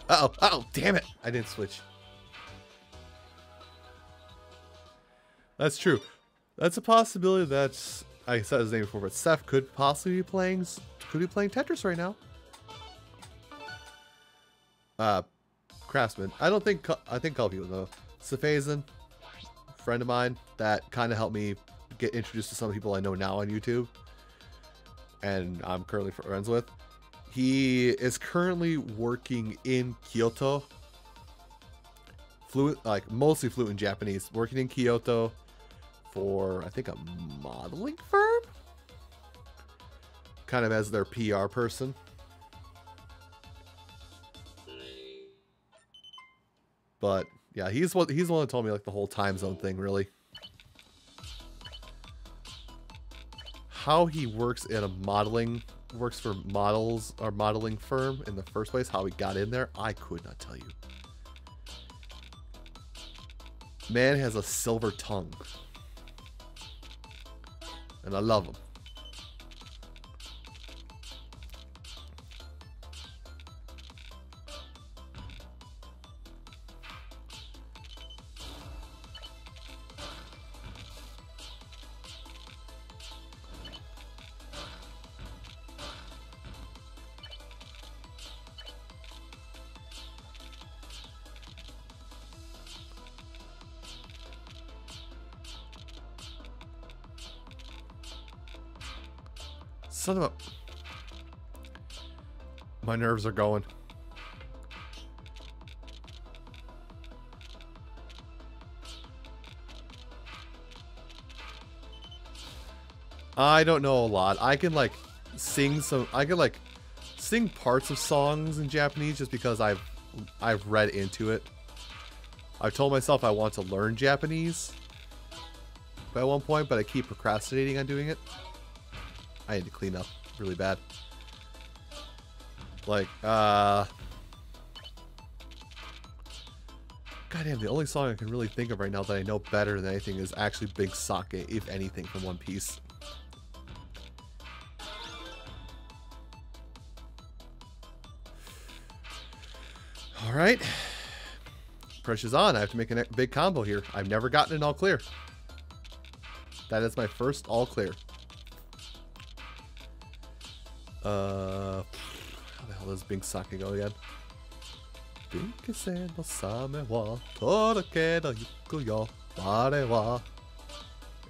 Uh-oh, uh oh damn it! I didn't switch. That's true. That's a possibility that's I said his name before, but Seth could possibly be playing could be playing Tetris right now. Uh Craftsman. I don't think I think Call of Duty though. Friend of mine that kind of helped me get introduced to some people I know now on YouTube and I'm currently friends with. He is currently working in Kyoto. Fluent, like mostly fluent in Japanese, working in Kyoto for, I think, a modeling firm? Kind of as their PR person. But yeah, he's what he's the one that told me like the whole time zone thing really. How he works in a modeling works for models or modeling firm in the first place, how he got in there, I could not tell you. Man has a silver tongue. And I love him. Nerves are going. I don't know a lot. I can like sing some I can like sing parts of songs in Japanese just because I've I've read into it. I've told myself I want to learn Japanese at one point, but I keep procrastinating on doing it. I need to clean up really bad. Like, uh... Goddamn, the only song I can really think of right now that I know better than anything is actually Big Socket, if anything, from One Piece. Alright. Pressure's on. I have to make a big combo here. I've never gotten an all clear. That is my first all clear. Uh, Big Sake go again?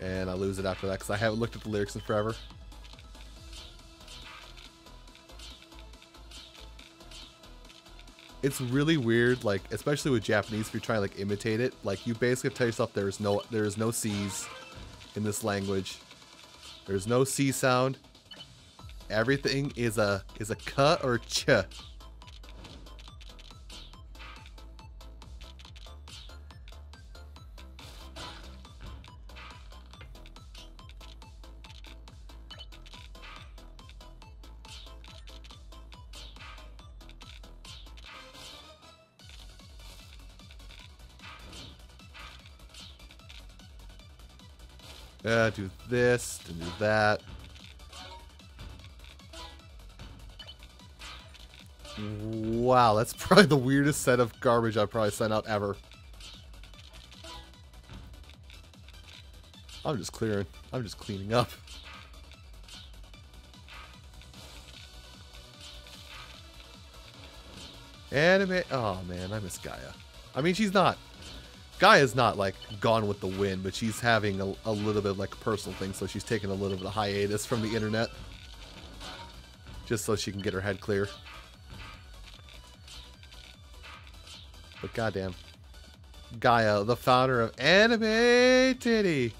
And I lose it after that because I haven't looked at the lyrics in forever. It's really weird, like especially with Japanese, if you're trying to like imitate it, like you basically tell yourself there's no there's no C's in this language. There's no C sound everything is a is a cut or a ch. Uh, do this, do that. Wow, that's probably the weirdest set of garbage I've probably sent out ever. I'm just clearing. I'm just cleaning up. Anime. Oh man, I miss Gaia. I mean, she's not. Gaia's not like gone with the wind, but she's having a, a little bit like personal thing, so she's taking a little bit of hiatus from the internet. Just so she can get her head clear. But goddamn. Gaia, the founder of Anime Titty.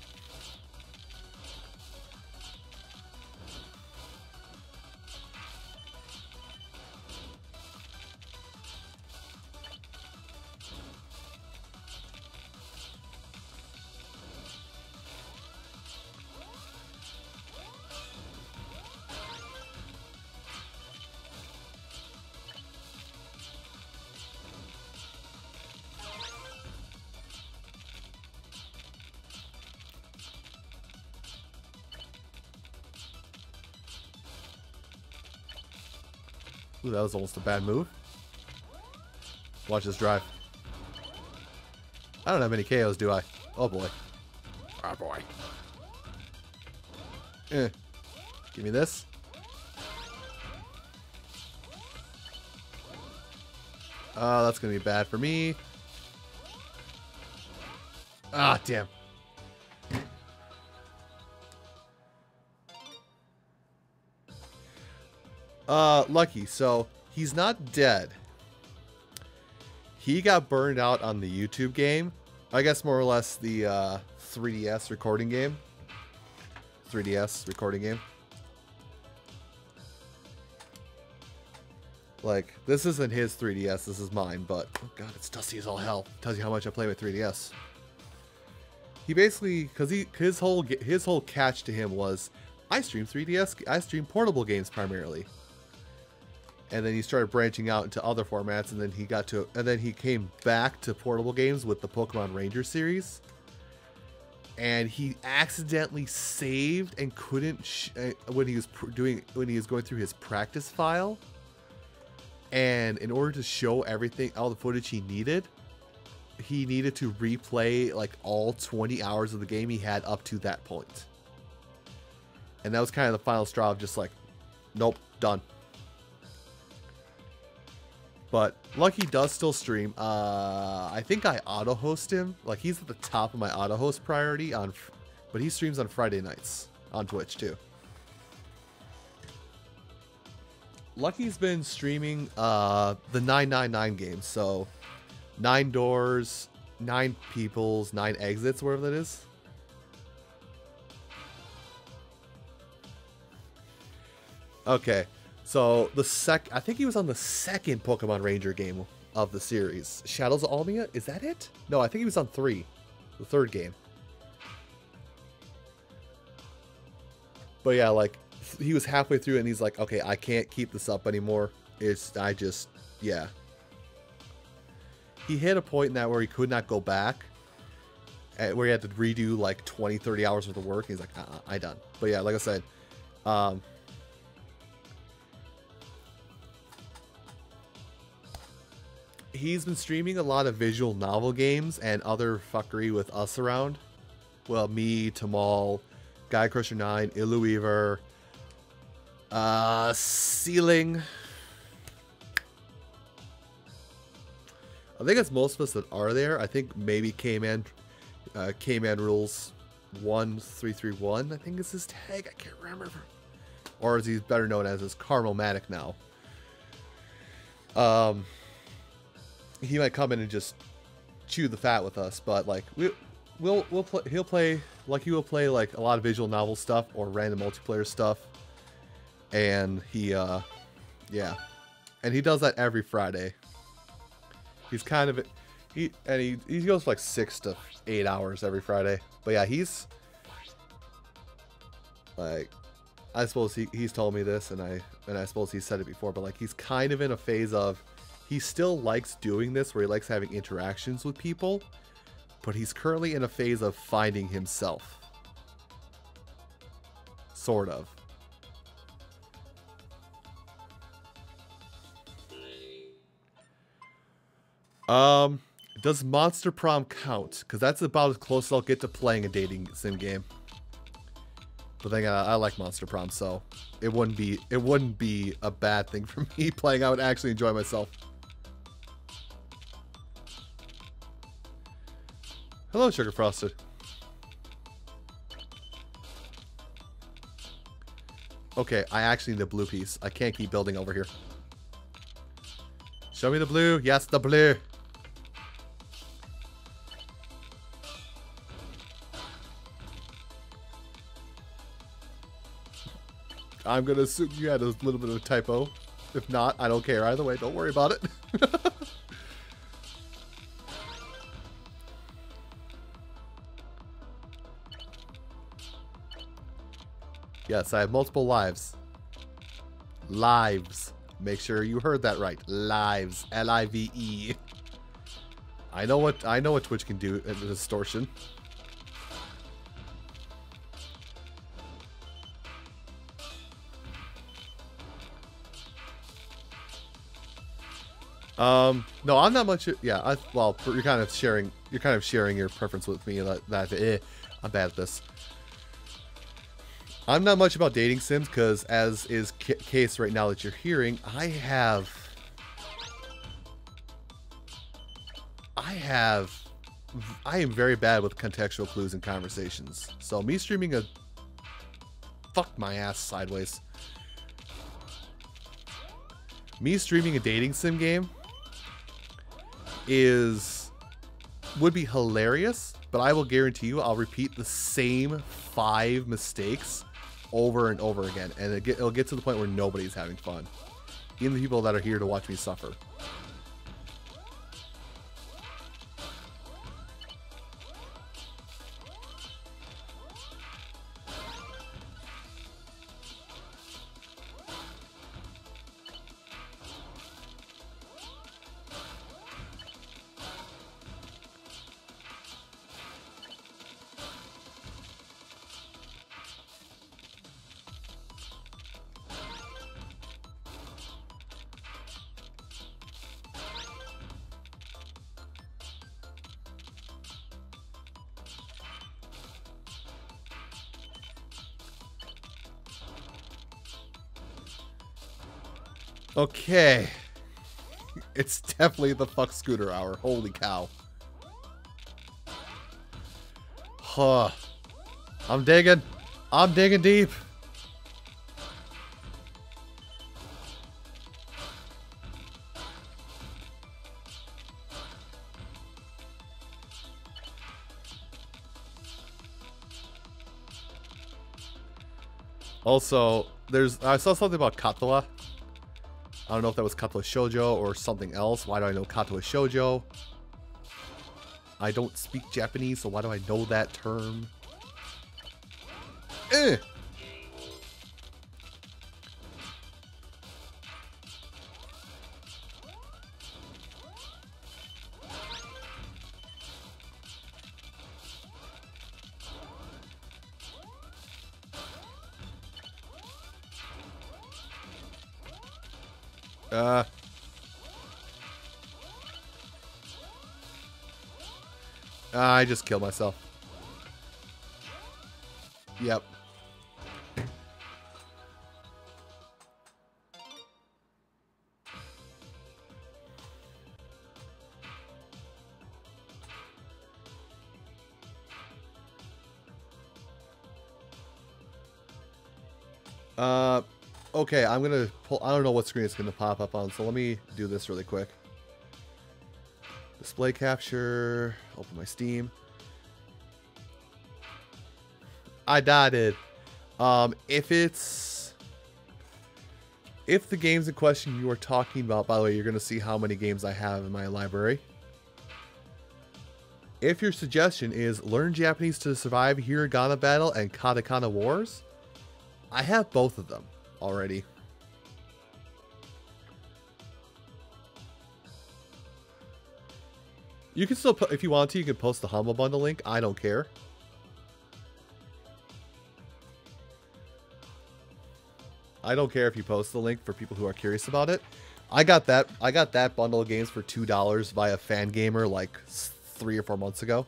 That was almost a bad move. Watch this drive. I don't have many KOs, do I? Oh boy. Oh boy. Eh. Give me this. Oh, that's going to be bad for me. Ah, damn. Uh, Lucky, so he's not dead. He got burned out on the YouTube game. I guess more or less the uh, 3DS recording game. 3DS recording game. Like, this isn't his 3DS, this is mine, but, oh god, it's dusty as all hell. Tells you how much I play with 3DS. He basically, because he, his whole, his whole catch to him was, I stream 3DS, I stream portable games primarily and then he started branching out into other formats and then he got to and then he came back to portable games with the Pokemon Ranger series. And he accidentally saved and couldn't uh, when he was doing when he was going through his practice file. And in order to show everything all the footage he needed he needed to replay like all 20 hours of the game he had up to that point. And that was kind of the final straw of just like nope done but Lucky does still stream. Uh, I think I auto host him. Like he's at the top of my auto host priority on, but he streams on Friday nights on Twitch too. Lucky's been streaming uh, the 999 game, so nine doors, nine peoples, nine exits, wherever that is. Okay, so the sec, I think he was on the second Pokemon Ranger game of the series. Shadows of Almia, is that it? No, I think he was on three, the third game. But yeah, like he was halfway through and he's like, okay, I can't keep this up anymore. It's I just yeah. He hit a point in that where he could not go back. Eh, where he had to redo like 20, 30 hours worth of work. He's like, uh -uh, I done. But yeah, like I said, um, he's been streaming a lot of visual novel games and other fuckery with us around. Well, me, Tamal, Guy Crusher 9, Illuweaver, uh, Ceiling. I think it's most of us that are there. I think maybe K-Man, uh, K-Man Rules 1331, I think is his tag. I can't remember. Or as he's better known as is Carmelmatic now. Um, he might come in and just chew the fat with us, but like we we'll we'll play he'll play like he will play like a lot of visual novel stuff or random multiplayer stuff. And he uh yeah. And he does that every Friday. He's kind of he and he he goes for like 6 to 8 hours every Friday. But yeah, he's like I suppose he, he's told me this and I and I suppose he said it before, but like he's kind of in a phase of he still likes doing this where he likes having interactions with people, but he's currently in a phase of finding himself. Sort of. Um, does Monster Prom count? Because that's about as close as I'll get to playing a dating sim game. But then uh, I like Monster Prom, so it wouldn't be it wouldn't be a bad thing for me playing. I would actually enjoy myself. Hello, Sugar Frosted. Okay, I actually need a blue piece. I can't keep building over here. Show me the blue. Yes, the blue. I'm gonna assume you had a little bit of a typo. If not, I don't care either way. Don't worry about it. yes, I have multiple lives. Lives. Make sure you heard that right. Lives. L-I-V-E. I know what I know what Twitch can do in distortion. Um, no, I'm not much. Yeah, I, well, you're kind of sharing. You're kind of sharing your preference with me. That, that eh, I'm bad at this. I'm not much about dating sims because, as is case right now that you're hearing, I have, I have, I am very bad with contextual clues and conversations. So me streaming a, fuck my ass sideways. Me streaming a dating sim game is would be hilarious, but I will guarantee you I'll repeat the same five mistakes over and over again, and it get, it'll get to the point where nobody's having fun. Even the people that are here to watch me suffer. Okay. It's definitely the fuck scooter hour. Holy cow. Huh. I'm digging. I'm digging deep. Also, there's I saw something about Katla I don't know if that was Kato Shoujo or something else. Why do I know Kato Shoujo? I don't speak Japanese, so why do I know that term? Eh! I just killed myself. Yep. Uh, Okay, I'm gonna pull. I don't know what screen it's gonna pop up on, so let me do this really quick. Display capture. Open my Steam. I died. it. Um, if it's if the games in question you are talking about, by the way, you're gonna see how many games I have in my library. If your suggestion is learn Japanese to survive Hiragana Battle and Katakana Wars, I have both of them already. You can still, if you want to, you can post the Humble Bundle link. I don't care. I don't care if you post the link for people who are curious about it. I got that I got that bundle of games for two dollars via Fangamer like three or four months ago.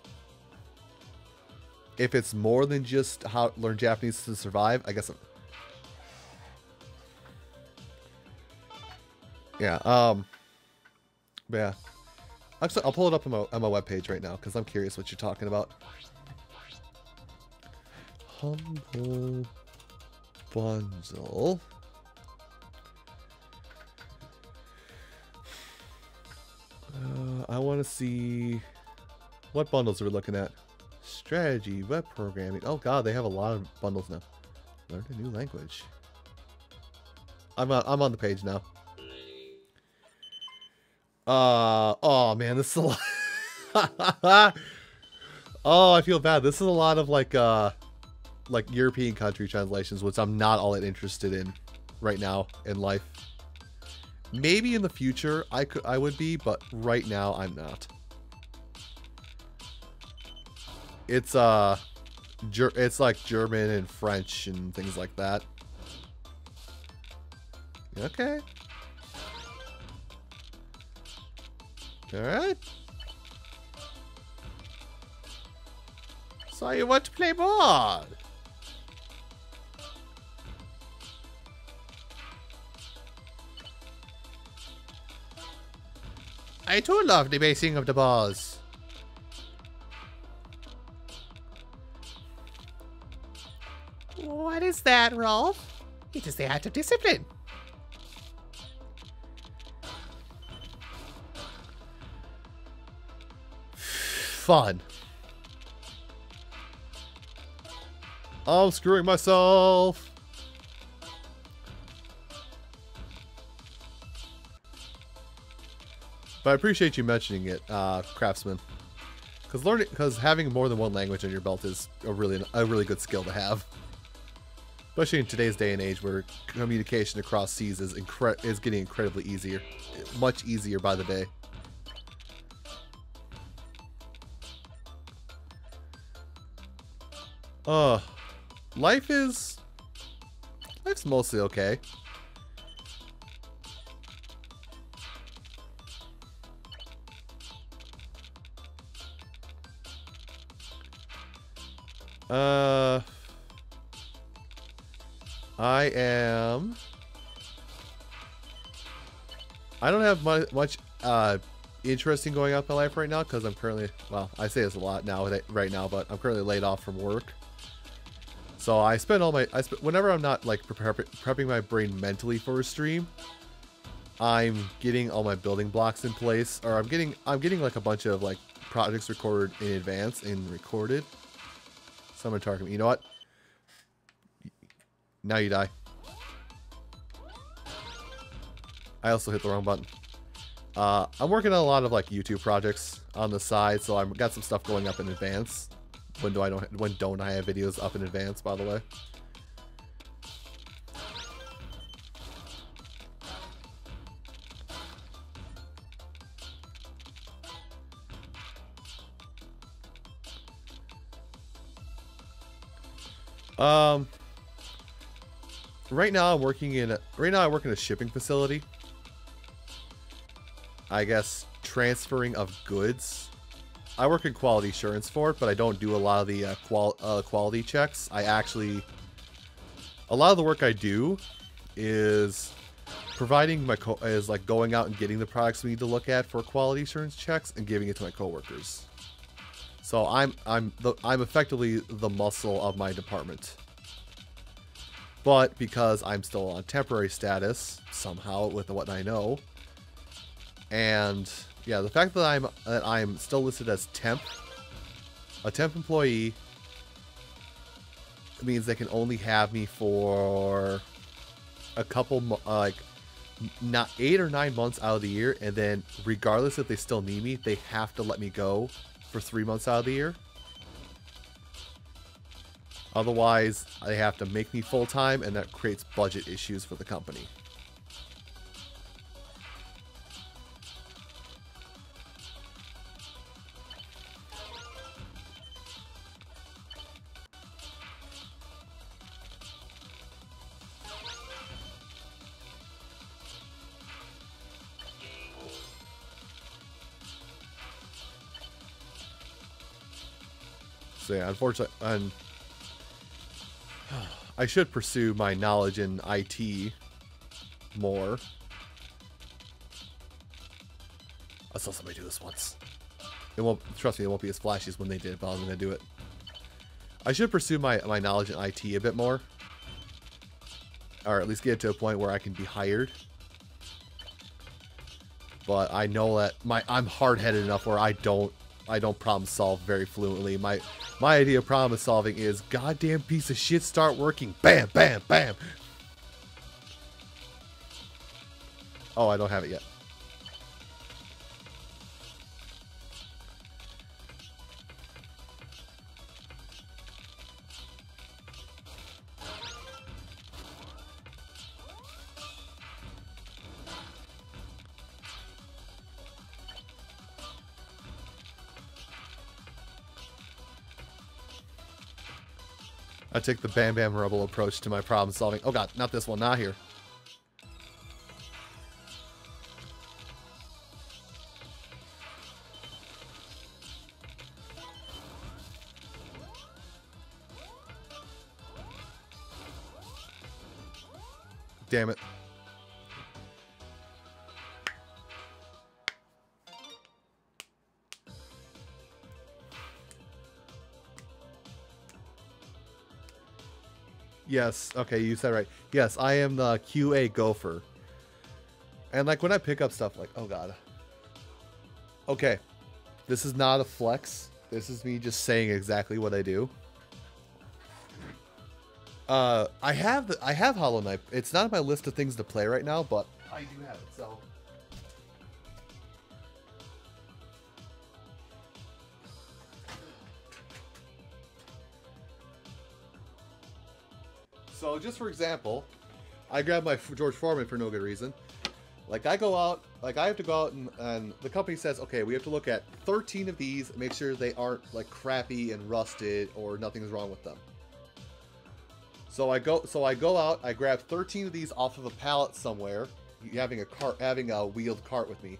If it's more than just how learn Japanese to survive, I guess. I'm... Yeah. Um. Yeah. Actually, I'll pull it up on my, on my webpage right now because I'm curious what you're talking about. Humble bundle. Uh, I want to see what bundles are we looking at. Strategy, web programming. Oh god, they have a lot of bundles now. Learn a new language. I'm on, I'm on the page now. Uh, oh man, this is a lot. oh, I feel bad. This is a lot of like, uh, like European country translations, which I'm not all that interested in right now in life. Maybe in the future I could, I would be, but right now I'm not. It's, uh, it's like German and French and things like that. Okay. Alright. So you want to play ball? I too love the basing of the balls. What is that, Rolf? It is the act of discipline. Fun. I'm screwing myself. But I appreciate you mentioning it, uh, Craftsman. Because learning, because having more than one language on your belt is a really, a really good skill to have. Especially in today's day and age, where communication across seas is incre is getting incredibly easier, much easier by the day. Uh, life is... Life's mostly okay. Uh... I am... I don't have much, much uh, interesting going on in my life right now because I'm currently, well, I say this a lot now right now, but I'm currently laid off from work. So I spend all my, I spend, whenever I'm not like prepare, prepping my brain mentally for a stream, I'm getting all my building blocks in place, or I'm getting, I'm getting like a bunch of like projects recorded in advance and recorded. Target me. You know what? Now you die. I also hit the wrong button. Uh, I'm working on a lot of like YouTube projects on the side, so I've got some stuff going up in advance. When do I don't when don't I have videos up in advance, by the way? Um, right now I'm working in a, right now I work in a shipping facility. I guess transferring of goods I work in quality assurance for it, but I don't do a lot of the uh, qual uh, quality checks. I actually, a lot of the work I do is providing my co is like going out and getting the products we need to look at for quality assurance checks and giving it to my coworkers. So I'm I'm the I'm effectively the muscle of my department. But because I'm still on temporary status somehow with what I know, and yeah, the fact that I'm that I'm still listed as temp, a temp employee, means they can only have me for a couple uh, like not eight or nine months out of the year, and then regardless if they still need me, they have to let me go for three months out of the year. Otherwise, they have to make me full time, and that creates budget issues for the company. Yeah, unfortunately, and I should pursue my knowledge in IT more. I saw somebody do this once. It won't trust me. It won't be as flashy as when they did, but I was gonna do it. I should pursue my my knowledge in IT a bit more, or at least get to a point where I can be hired. But I know that my I'm hard headed enough where I don't I don't problem solve very fluently. My my idea of problem solving is goddamn piece of shit start working. Bam, bam, bam. Oh, I don't have it yet. I take the Bam Bam Rubble approach to my problem solving. Oh god, not this one, not here. Yes, okay, you said right. Yes, I am the QA gopher. And like when I pick up stuff like, oh god. Okay. This is not a flex. This is me just saying exactly what I do. Uh I have the I have Hollow Knight. It's not on my list of things to play right now, but just for example, I grab my George Foreman for no good reason. Like I go out, like I have to go out and, and the company says, okay, we have to look at 13 of these, make sure they aren't like crappy and rusted or nothing's wrong with them. So I go, so I go out, I grab 13 of these off of a pallet somewhere, having a cart, having a wheeled cart with me,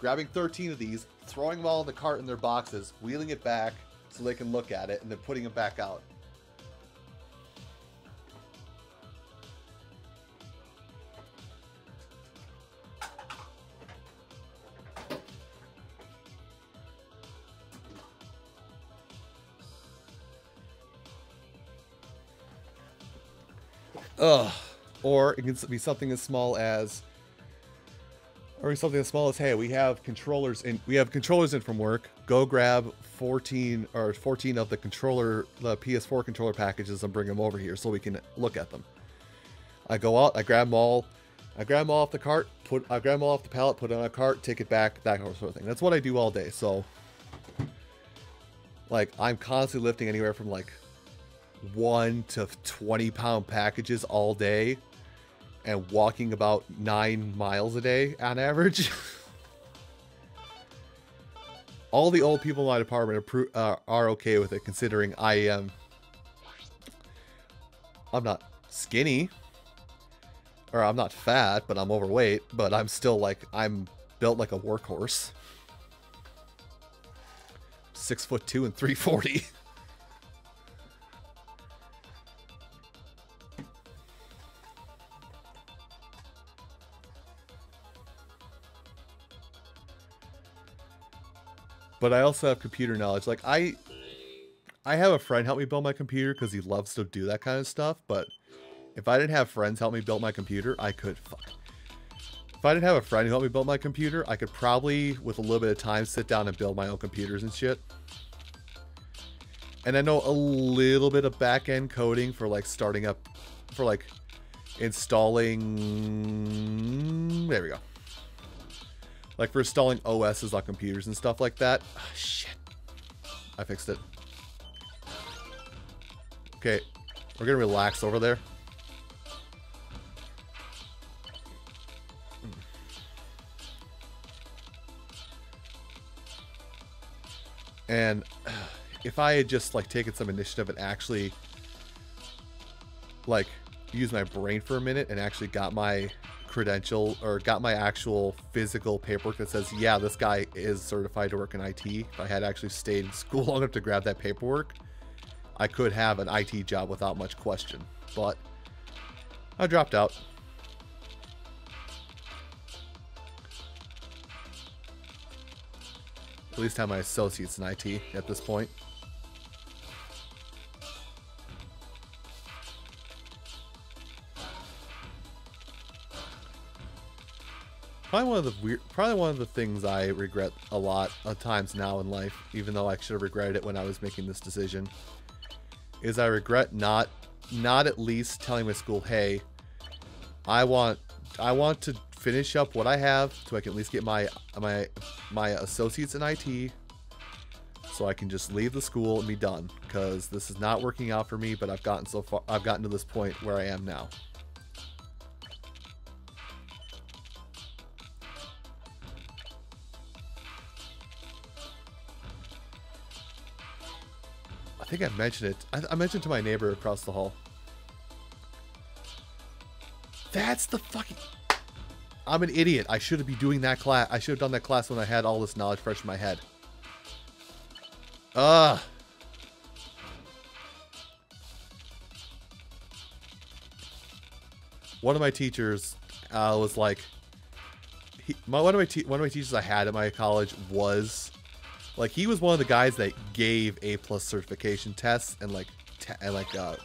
grabbing 13 of these, throwing them all in the cart in their boxes, wheeling it back so they can look at it, and then putting them back out. Ugh. Or it can be something as small as, or something as small as, hey, we have controllers in, we have controllers in from work. Go grab 14 or 14 of the controller, the PS4 controller packages and bring them over here so we can look at them. I go out, I grab them all, I grab them all off the cart, put, I grab them all off the pallet, put it on a cart, take it back, that sort of thing. That's what I do all day. So, like, I'm constantly lifting anywhere from like one to 20 pound packages all day and walking about nine miles a day on average. all the old people in my department are, uh, are okay with it considering I am I'm not skinny or I'm not fat but I'm overweight but I'm still like I'm built like a workhorse six foot two and 340 but I also have computer knowledge. Like I, I have a friend help me build my computer because he loves to do that kind of stuff. But if I didn't have friends help me build my computer, I could fuck. If I didn't have a friend who helped me build my computer, I could probably, with a little bit of time, sit down and build my own computers and shit. And I know a little bit of back end coding for like starting up, for like installing. There we go. Like for installing OSs on computers and stuff like that. Oh, shit. I fixed it. Okay. We're gonna relax over there. And if I had just like taken some initiative and actually like use my brain for a minute and actually got my credential or got my actual physical paperwork that says, yeah, this guy is certified to work in IT. If I had actually stayed in school long enough to grab that paperwork, I could have an IT job without much question. But I dropped out. At least have my associates in IT at this point. Probably one of the weird, probably one of the things I regret a lot of times now in life, even though I should have regretted it when I was making this decision, is I regret not, not at least telling my school, hey, I want, I want to finish up what I have so I can at least get my, my, my associates in IT, so I can just leave the school and be done, because this is not working out for me. But I've gotten so far, I've gotten to this point where I am now. Think I mentioned it. I, I mentioned to my neighbor across the hall. That's the fucking... I'm an idiot. I should be doing that class. I should have done that class when I had all this knowledge fresh in my head. Ugh. One of my teachers uh, was like, he, my one of my one of my teachers I had at my college was like he was one of the guys that gave A plus certification tests and like and like uh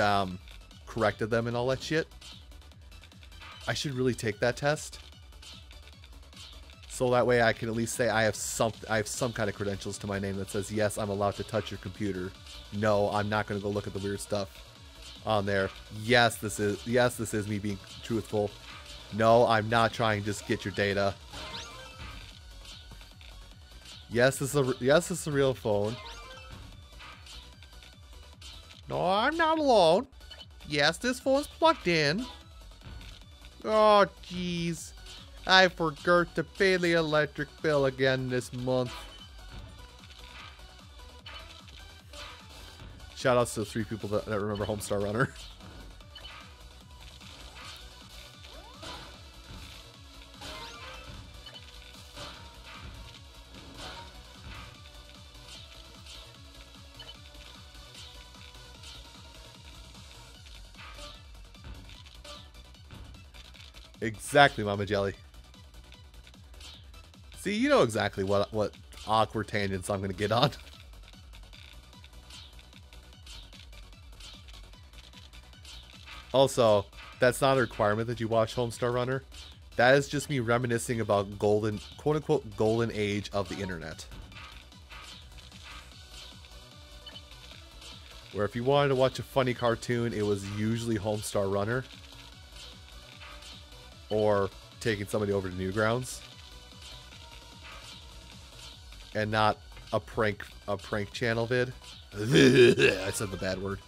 um corrected them and all that shit. I should really take that test. So that way I can at least say I have some I have some kind of credentials to my name that says yes, I'm allowed to touch your computer. No, I'm not going to go look at the weird stuff on there. Yes, this is yes, this is me being truthful. No, I'm not trying to just get your data. Yes, is a yes, is a real phone. No, I'm not alone. Yes, this phone's plugged in. Oh, jeez. I forgot to pay the electric bill again this month. Shout outs to the three people that, that remember Homestar Runner. Exactly, Mama Jelly. See, you know exactly what what awkward tangents I'm going to get on. Also, that's not a requirement that you watch Homestar Runner. That is just me reminiscing about golden, quote unquote, golden age of the internet. Where if you wanted to watch a funny cartoon, it was usually Homestar Runner. Or taking somebody over to Newgrounds. And not a prank a prank channel vid. I said the bad word.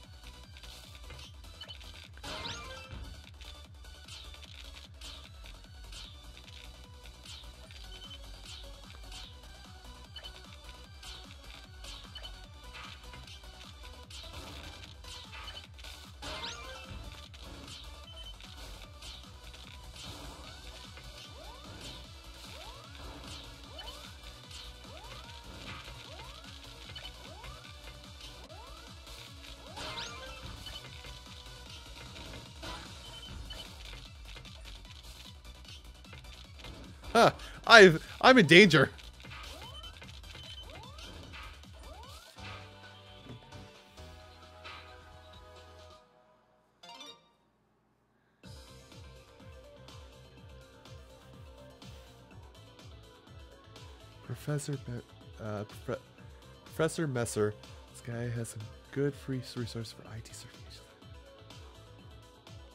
I I'm in danger. Professor uh, Prof- Professor Messer, this guy has some good free resource for IT certification.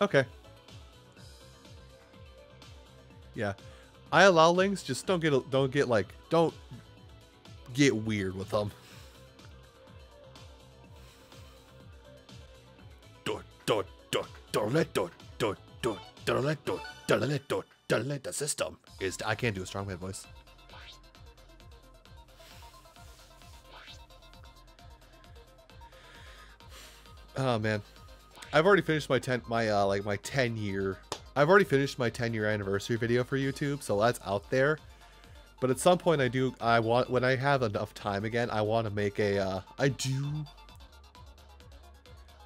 Okay. Yeah. I allow links, just don't get don't get like don't get weird with them. The system is. I can't do a strongman voice. Oh man, I've already finished my ten my uh like my ten year I've already finished my 10 year anniversary video for YouTube, so that's out there. But at some point I do, I want, when I have enough time again, I want to make a, uh, I do,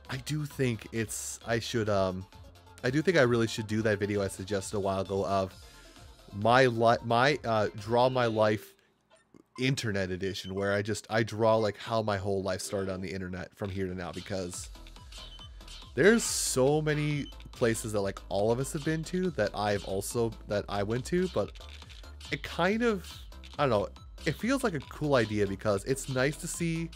I do think it's I should um I do think I really should do that video I suggested a while ago of my li- my uh draw my life internet edition where I just I draw like how my whole life started on the internet from here to now because there's so many places that like all of us have been to that I've also that I went to but it kind of I don't know it feels like a cool idea because it's nice to see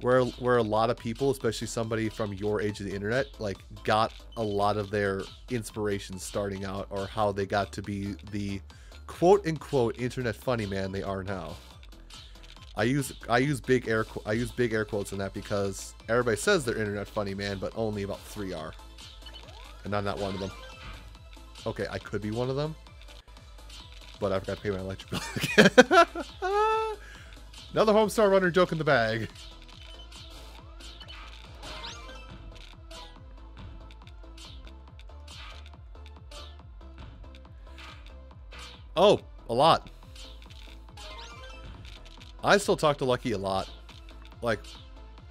where where a lot of people, especially somebody from your age of the internet, like got a lot of their inspiration starting out or how they got to be the quote unquote internet funny man they are now. I use I use big air I use big air quotes in that because everybody says they're internet funny man, but only about three are, and I'm not one of them. Okay, I could be one of them, but I forgot to pay my electric bill. Another Homestar Runner joke in the bag. Oh, a lot. I still talk to Lucky a lot. Like,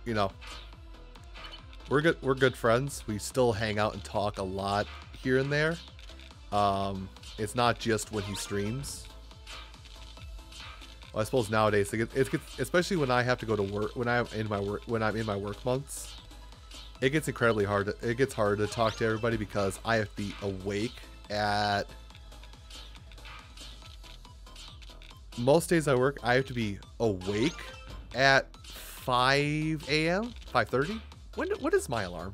you know, we're good. We're good friends. We still hang out and talk a lot here and there. Um, it's not just when he streams. Well, I suppose nowadays, it gets, especially when I have to go to work, when I'm in my work, when I'm in my work months, it gets incredibly hard. To, it gets hard to talk to everybody because I have to be awake at most days I work, I have to be awake at 5 a.m. 5:30. When? What is my alarm?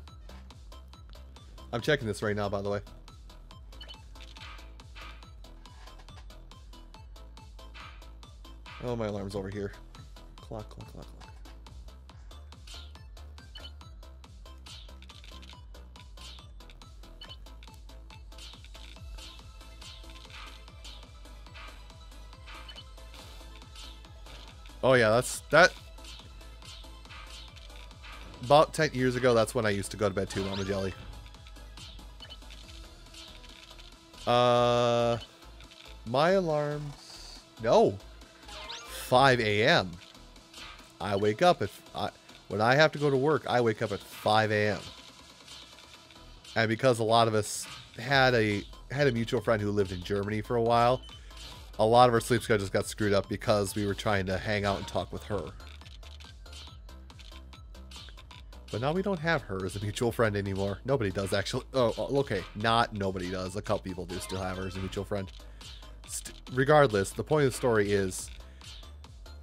I'm checking this right now, by the way. Oh, my alarm's over here. Clock, clock, clock, clock. Oh yeah, that's that. About 10 years ago, that's when I used to go to bed too, Mama Jelly. Uh, my alarms, no, 5 a.m. I wake up if I, when I have to go to work, I wake up at 5 a.m. And because a lot of us had a had a mutual friend who lived in Germany for a while, a lot of our sleep schedules got screwed up because we were trying to hang out and talk with her. But now we don't have her as a mutual friend anymore. Nobody does actually. Oh, oh okay. Not nobody does. A couple people do still have her as a mutual friend. St regardless, the point of the story is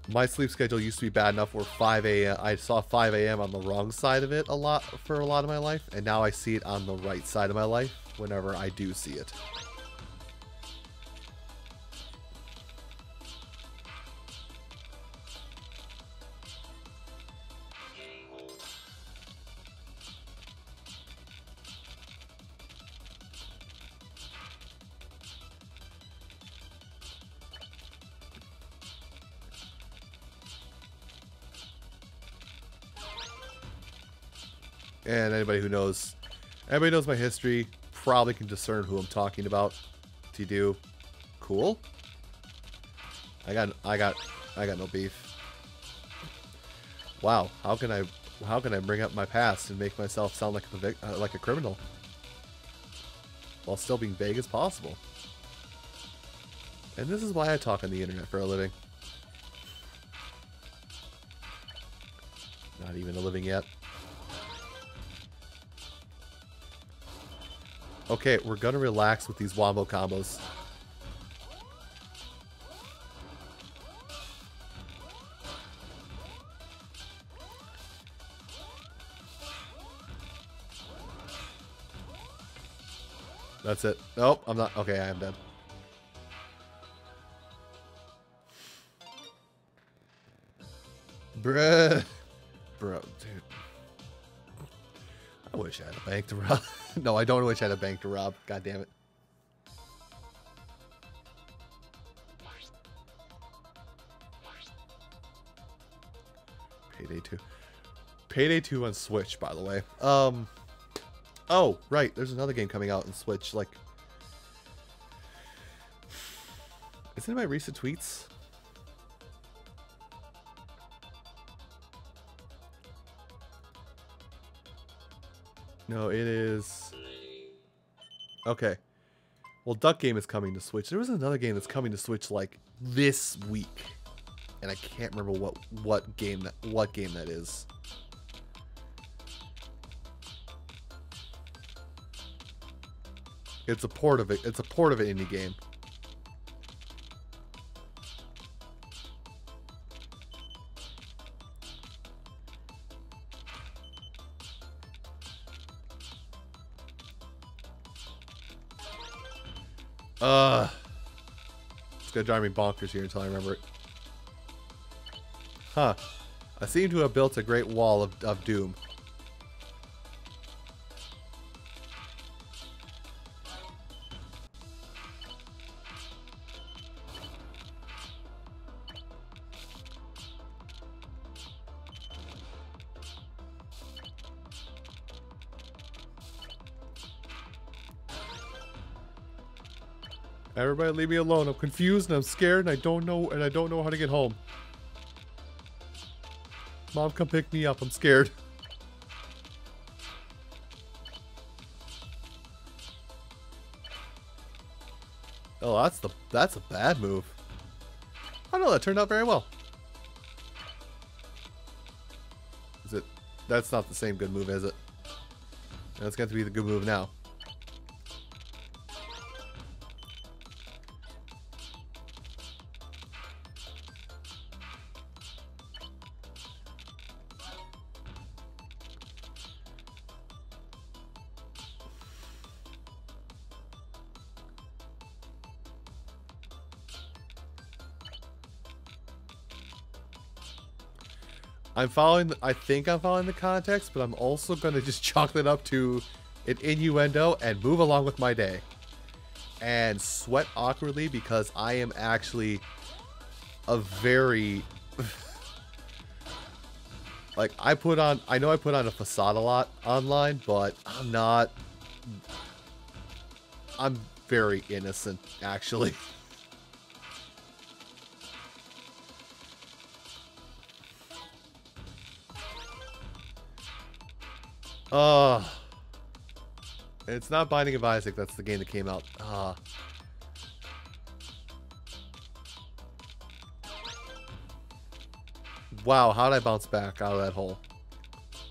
my sleep schedule used to be bad enough where 5 a.m. I saw 5 a.m. on the wrong side of it a lot for a lot of my life, and now I see it on the right side of my life whenever I do see it. And anybody who knows, anybody knows my history, probably can discern who I'm talking about. To do, cool. I got, I got, I got no beef. Wow, how can I, how can I bring up my past and make myself sound like a uh, like a criminal, while still being vague as possible? And this is why I talk on the internet for a living. Not even a living yet. Okay, we're gonna relax with these wombo combos. That's it. Nope, I'm not. Okay, I am dead. Bruh. Bro, dude. I wish I had a bank to rob. no, I don't wish I had a bank to rob. God damn it. Payday 2. Payday 2 on Switch, by the way. Um. Oh, right. There's another game coming out on Switch. Like, is it in my recent tweets? No, it is. Okay. Well, Duck Game is coming to Switch. There was another game that's coming to Switch like this week, and I can't remember what what game that what game that is. It's a port of it. It's a port of an indie game. Gonna drive me bonkers here until I remember it. Huh. I seem to have built a great wall of, of doom. Everybody leave me alone. I'm confused and I'm scared and I don't know and I don't know how to get home. Mom, come pick me up. I'm scared. Oh, that's the that's a bad move. I know that turned out very well. Is it? That's not the same good move, is it? That's going to be the good move now. I'm following. I think I'm following the context, but I'm also gonna just chalk that up to an innuendo and move along with my day, and sweat awkwardly because I am actually a very like I put on. I know I put on a facade a lot online, but I'm not. I'm very innocent, actually. Uh It's not Binding of Isaac, that's the game that came out. Ah. Wow, how did I bounce back out of that hole?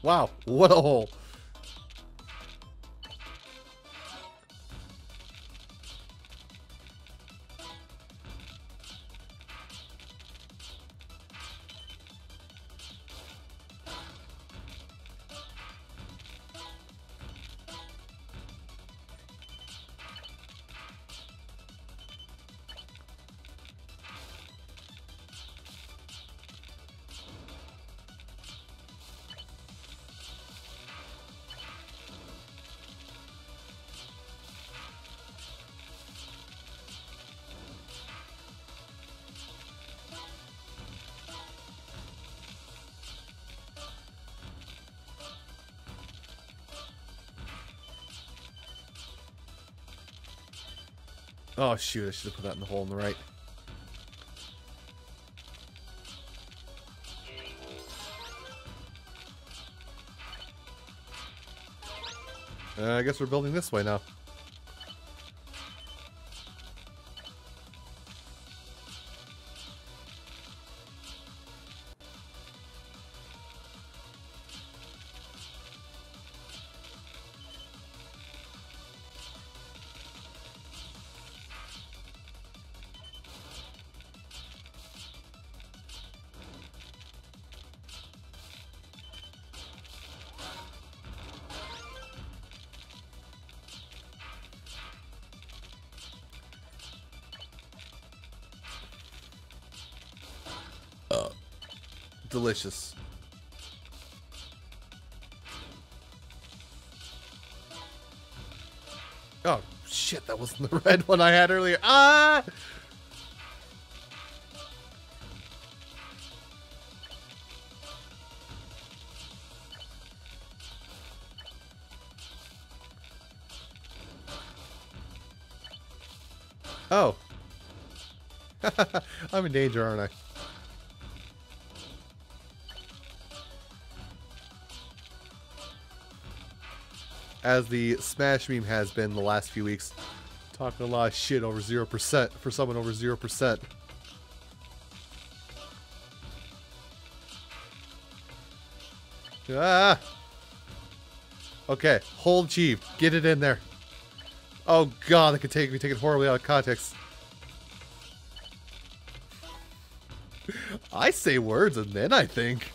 Wow, what a hole. Oh shoot, I should have put that in the hole on the right. Uh, I guess we're building this way now. Delicious. Oh, shit, that wasn't the red one I had earlier. Ah! Oh. I'm in danger, aren't I? As the Smash meme has been the last few weeks. Talking a lot of shit over 0% for someone over 0%. Ah! Okay, hold G. Get it in there. Oh god, that could take me take it horribly out of context. I say words and then I think.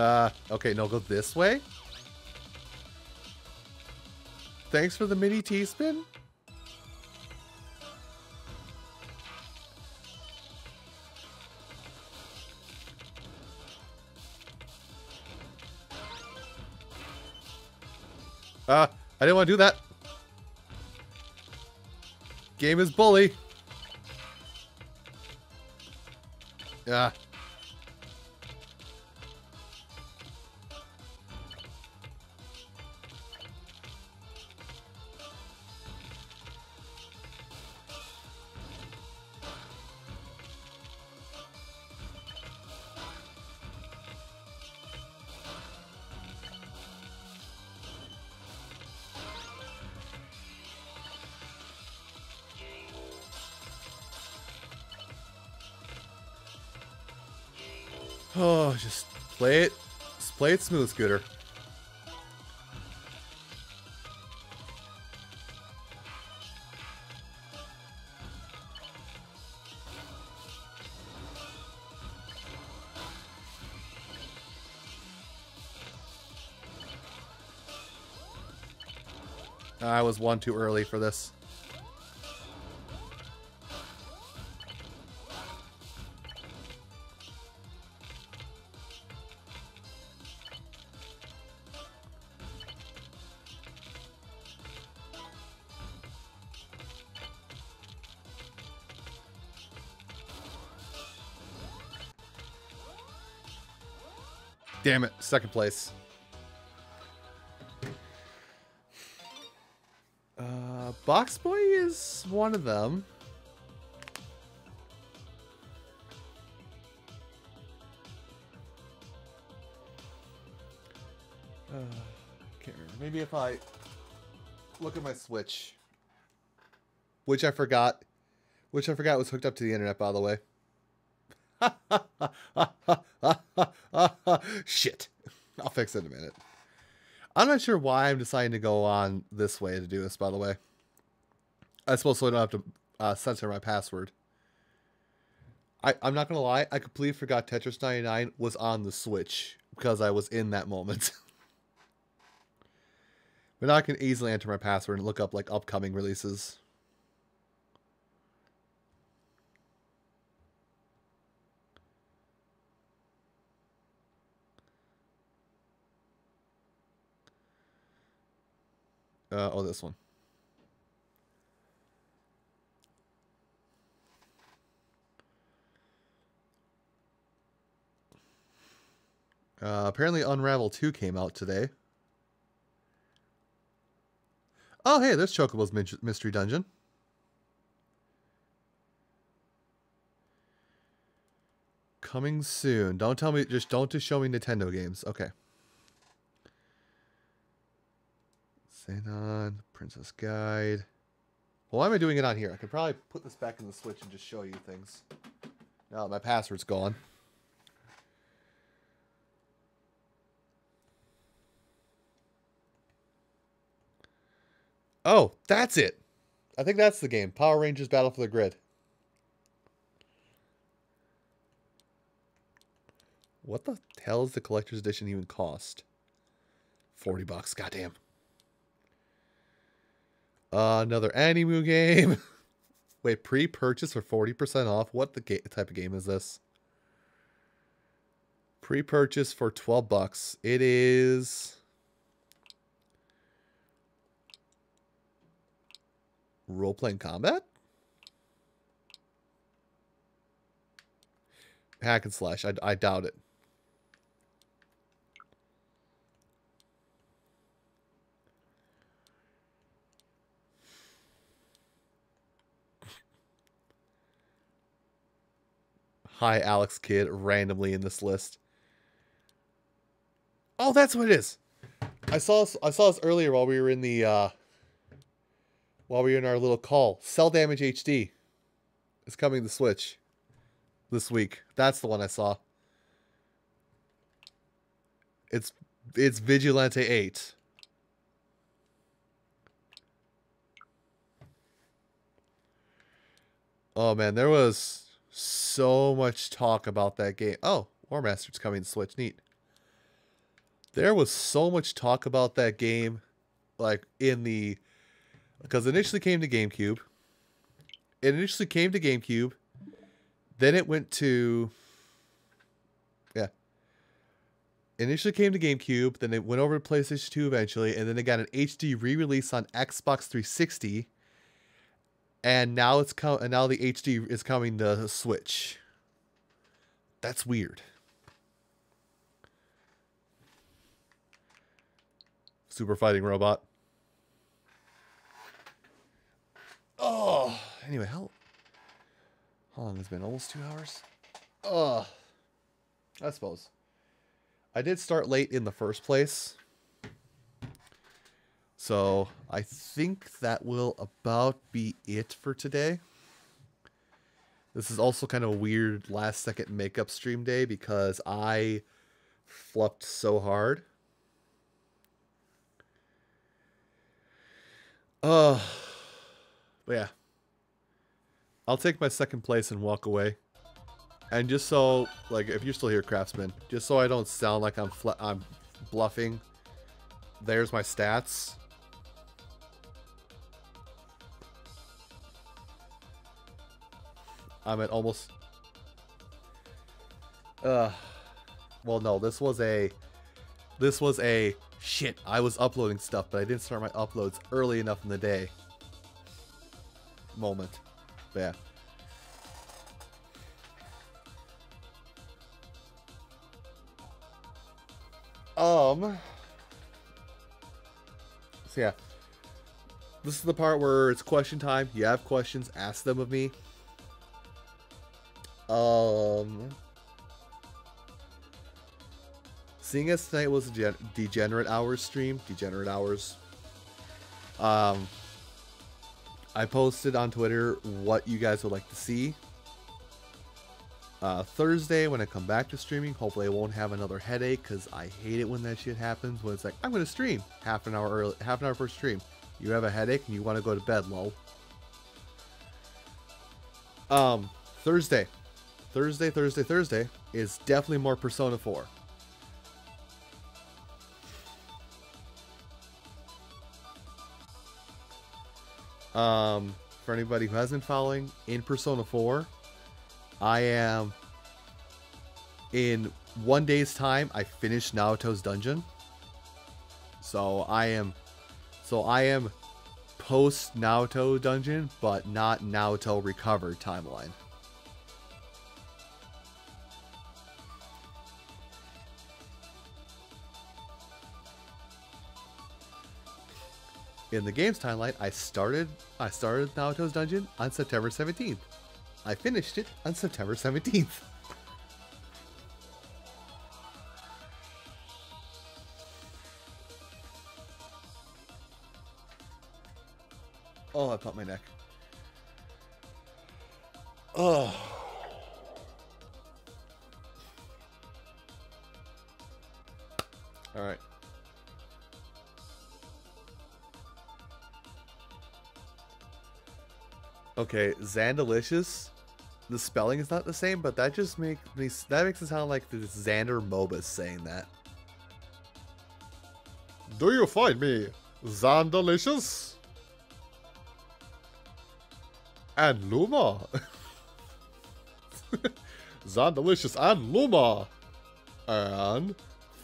Uh, okay, no, go this way. Thanks for the mini T-spin. Uh, I didn't want to do that. Game is bully. Yeah. Oh, smooth, Scooter. I was one too early for this. Second place. Uh, Box Boy is one of them. Uh, can't remember. Maybe if I look at my Switch, which I forgot, which I forgot was hooked up to the internet, by the way. Shit. I'll fix it in a minute. I'm not sure why I'm deciding to go on this way to do this, by the way. I suppose so I don't have to uh, censor my password. I, I'm not going to lie, I completely forgot Tetris 99 was on the Switch because I was in that moment. but now I can easily enter my password and look up like upcoming releases. Uh, oh, this one. Uh, apparently Unravel 2 came out today. Oh, hey, there's Chocobo's Mystery Dungeon. Coming soon. Don't tell me, just don't just show me Nintendo games. Okay. Xenon, Princess Guide. Well, why am I doing it on here? I could probably put this back in the Switch and just show you things. Now my password's gone. Oh, that's it. I think that's the game. Power Rangers Battle for the Grid. What the hell is the collector's edition even cost? 40 bucks. Goddamn. Uh, another Animu game. Wait, pre-purchase for 40% off? What the type of game is this? Pre-purchase for 12 bucks. It is... Role-playing combat? Hack and slash. I, I doubt it. Hi, Alex Kidd, randomly in this list. Oh, that's what it is. I saw I saw this earlier while we were in the uh, while we were in our little call. Cel Damage HD is coming to Switch this week. That's the one I saw. It's it's Vigilante 8. Oh man, there was so much talk about that game. Oh, War Master's coming to Switch. Neat. There was so much talk about that game, like in the because initially came to GameCube. It initially came to GameCube. Then it went to yeah. Initially came to GameCube, then it went over to PlayStation 2 eventually, and then it got an HD re-release on Xbox 360 and now it's co- and now the HD is coming to Switch. That's weird. Super fighting robot. Oh, anyway, how how long has it been? Almost two hours. Oh, I suppose. I did start late in the first place. So I think that will about be it for today. This is also kind of a weird last second makeup stream day because I fluffed so hard. Uh, but yeah. I'll take my second place and walk away. And just so, like, if you're still here, Craftsman, just so I don't sound like I'm I'm bluffing, there's my stats. I'm at almost... Uh, well, no, this was a... This was a... Shit, I was uploading stuff, but I didn't start my uploads early enough in the day. Moment. Yeah. Um... So yeah. This is the part where it's question time. You have questions, ask them of me. Um, seeing as tonight was a Degenerate Hours stream, Degenerate Hours, um, I posted on Twitter what you guys would like to see. Uh, Thursday, when I come back to streaming, hopefully I won't have another headache because I hate it when that shit happens. When it's like I'm going to stream half an hour early, half an hour for stream. You have a headache and you want to go to bed, lol. Um, Thursday, Thursday, Thursday, Thursday is definitely more Persona 4. Um, for anybody who hasn't been following, in Persona 4, I am in one day's time. I finished Naoto's dungeon, so I am, so I am post Naoto dungeon, but not Naoto recovered timeline. In the game's timeline, I started I started Naoto's dungeon on September 17th. I finished it on September 17th. Oh, I popped my neck. Oh. Okay, Zandalicious. The spelling is not the same, but that just makes me that makes it sound like the Xander Mobus saying that. Do you find me Zandalicious? And Luma. Zandalicious and Luma. And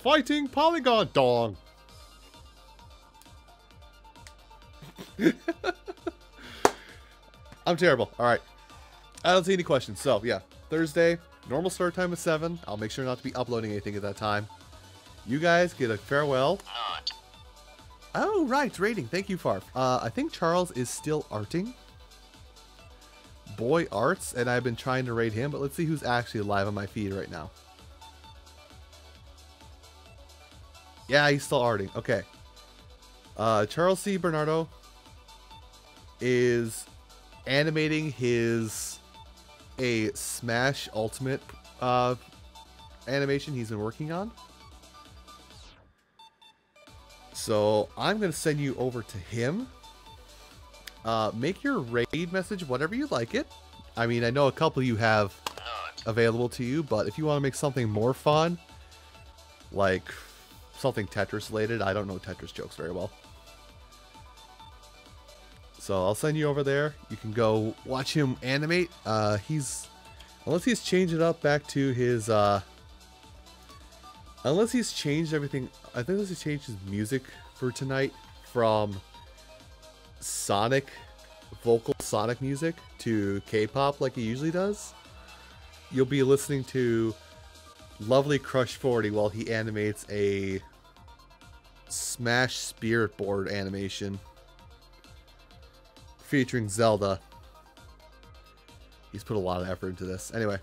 Fighting Polygon Dong. I'm terrible. All right. I don't see any questions. So, yeah. Thursday, normal start time is 7. I'll make sure not to be uploading anything at that time. You guys get a farewell. Not. Oh, right. Rating. Thank you, Farf. Uh, I think Charles is still arting. Boy Arts, and I've been trying to raid him, but let's see who's actually live on my feed right now. Yeah, he's still arting. Okay. Uh, Charles C. Bernardo is animating his a Smash Ultimate uh, animation he's been working on. So I'm going to send you over to him. Uh, make your raid message whatever you like it. I mean, I know a couple you have available to you, but if you want to make something more fun, like something Tetris related, I don't know Tetris jokes very well. So I'll send you over there. You can go watch him animate. Uh, he's unless he's changed it up back to his uh, unless he's changed everything. I think unless he's changed his music for tonight from Sonic vocal Sonic music to K-pop like he usually does. You'll be listening to lovely Crush 40 while he animates a Smash Spirit Board animation featuring Zelda. He's put a lot of effort into this. Anyway,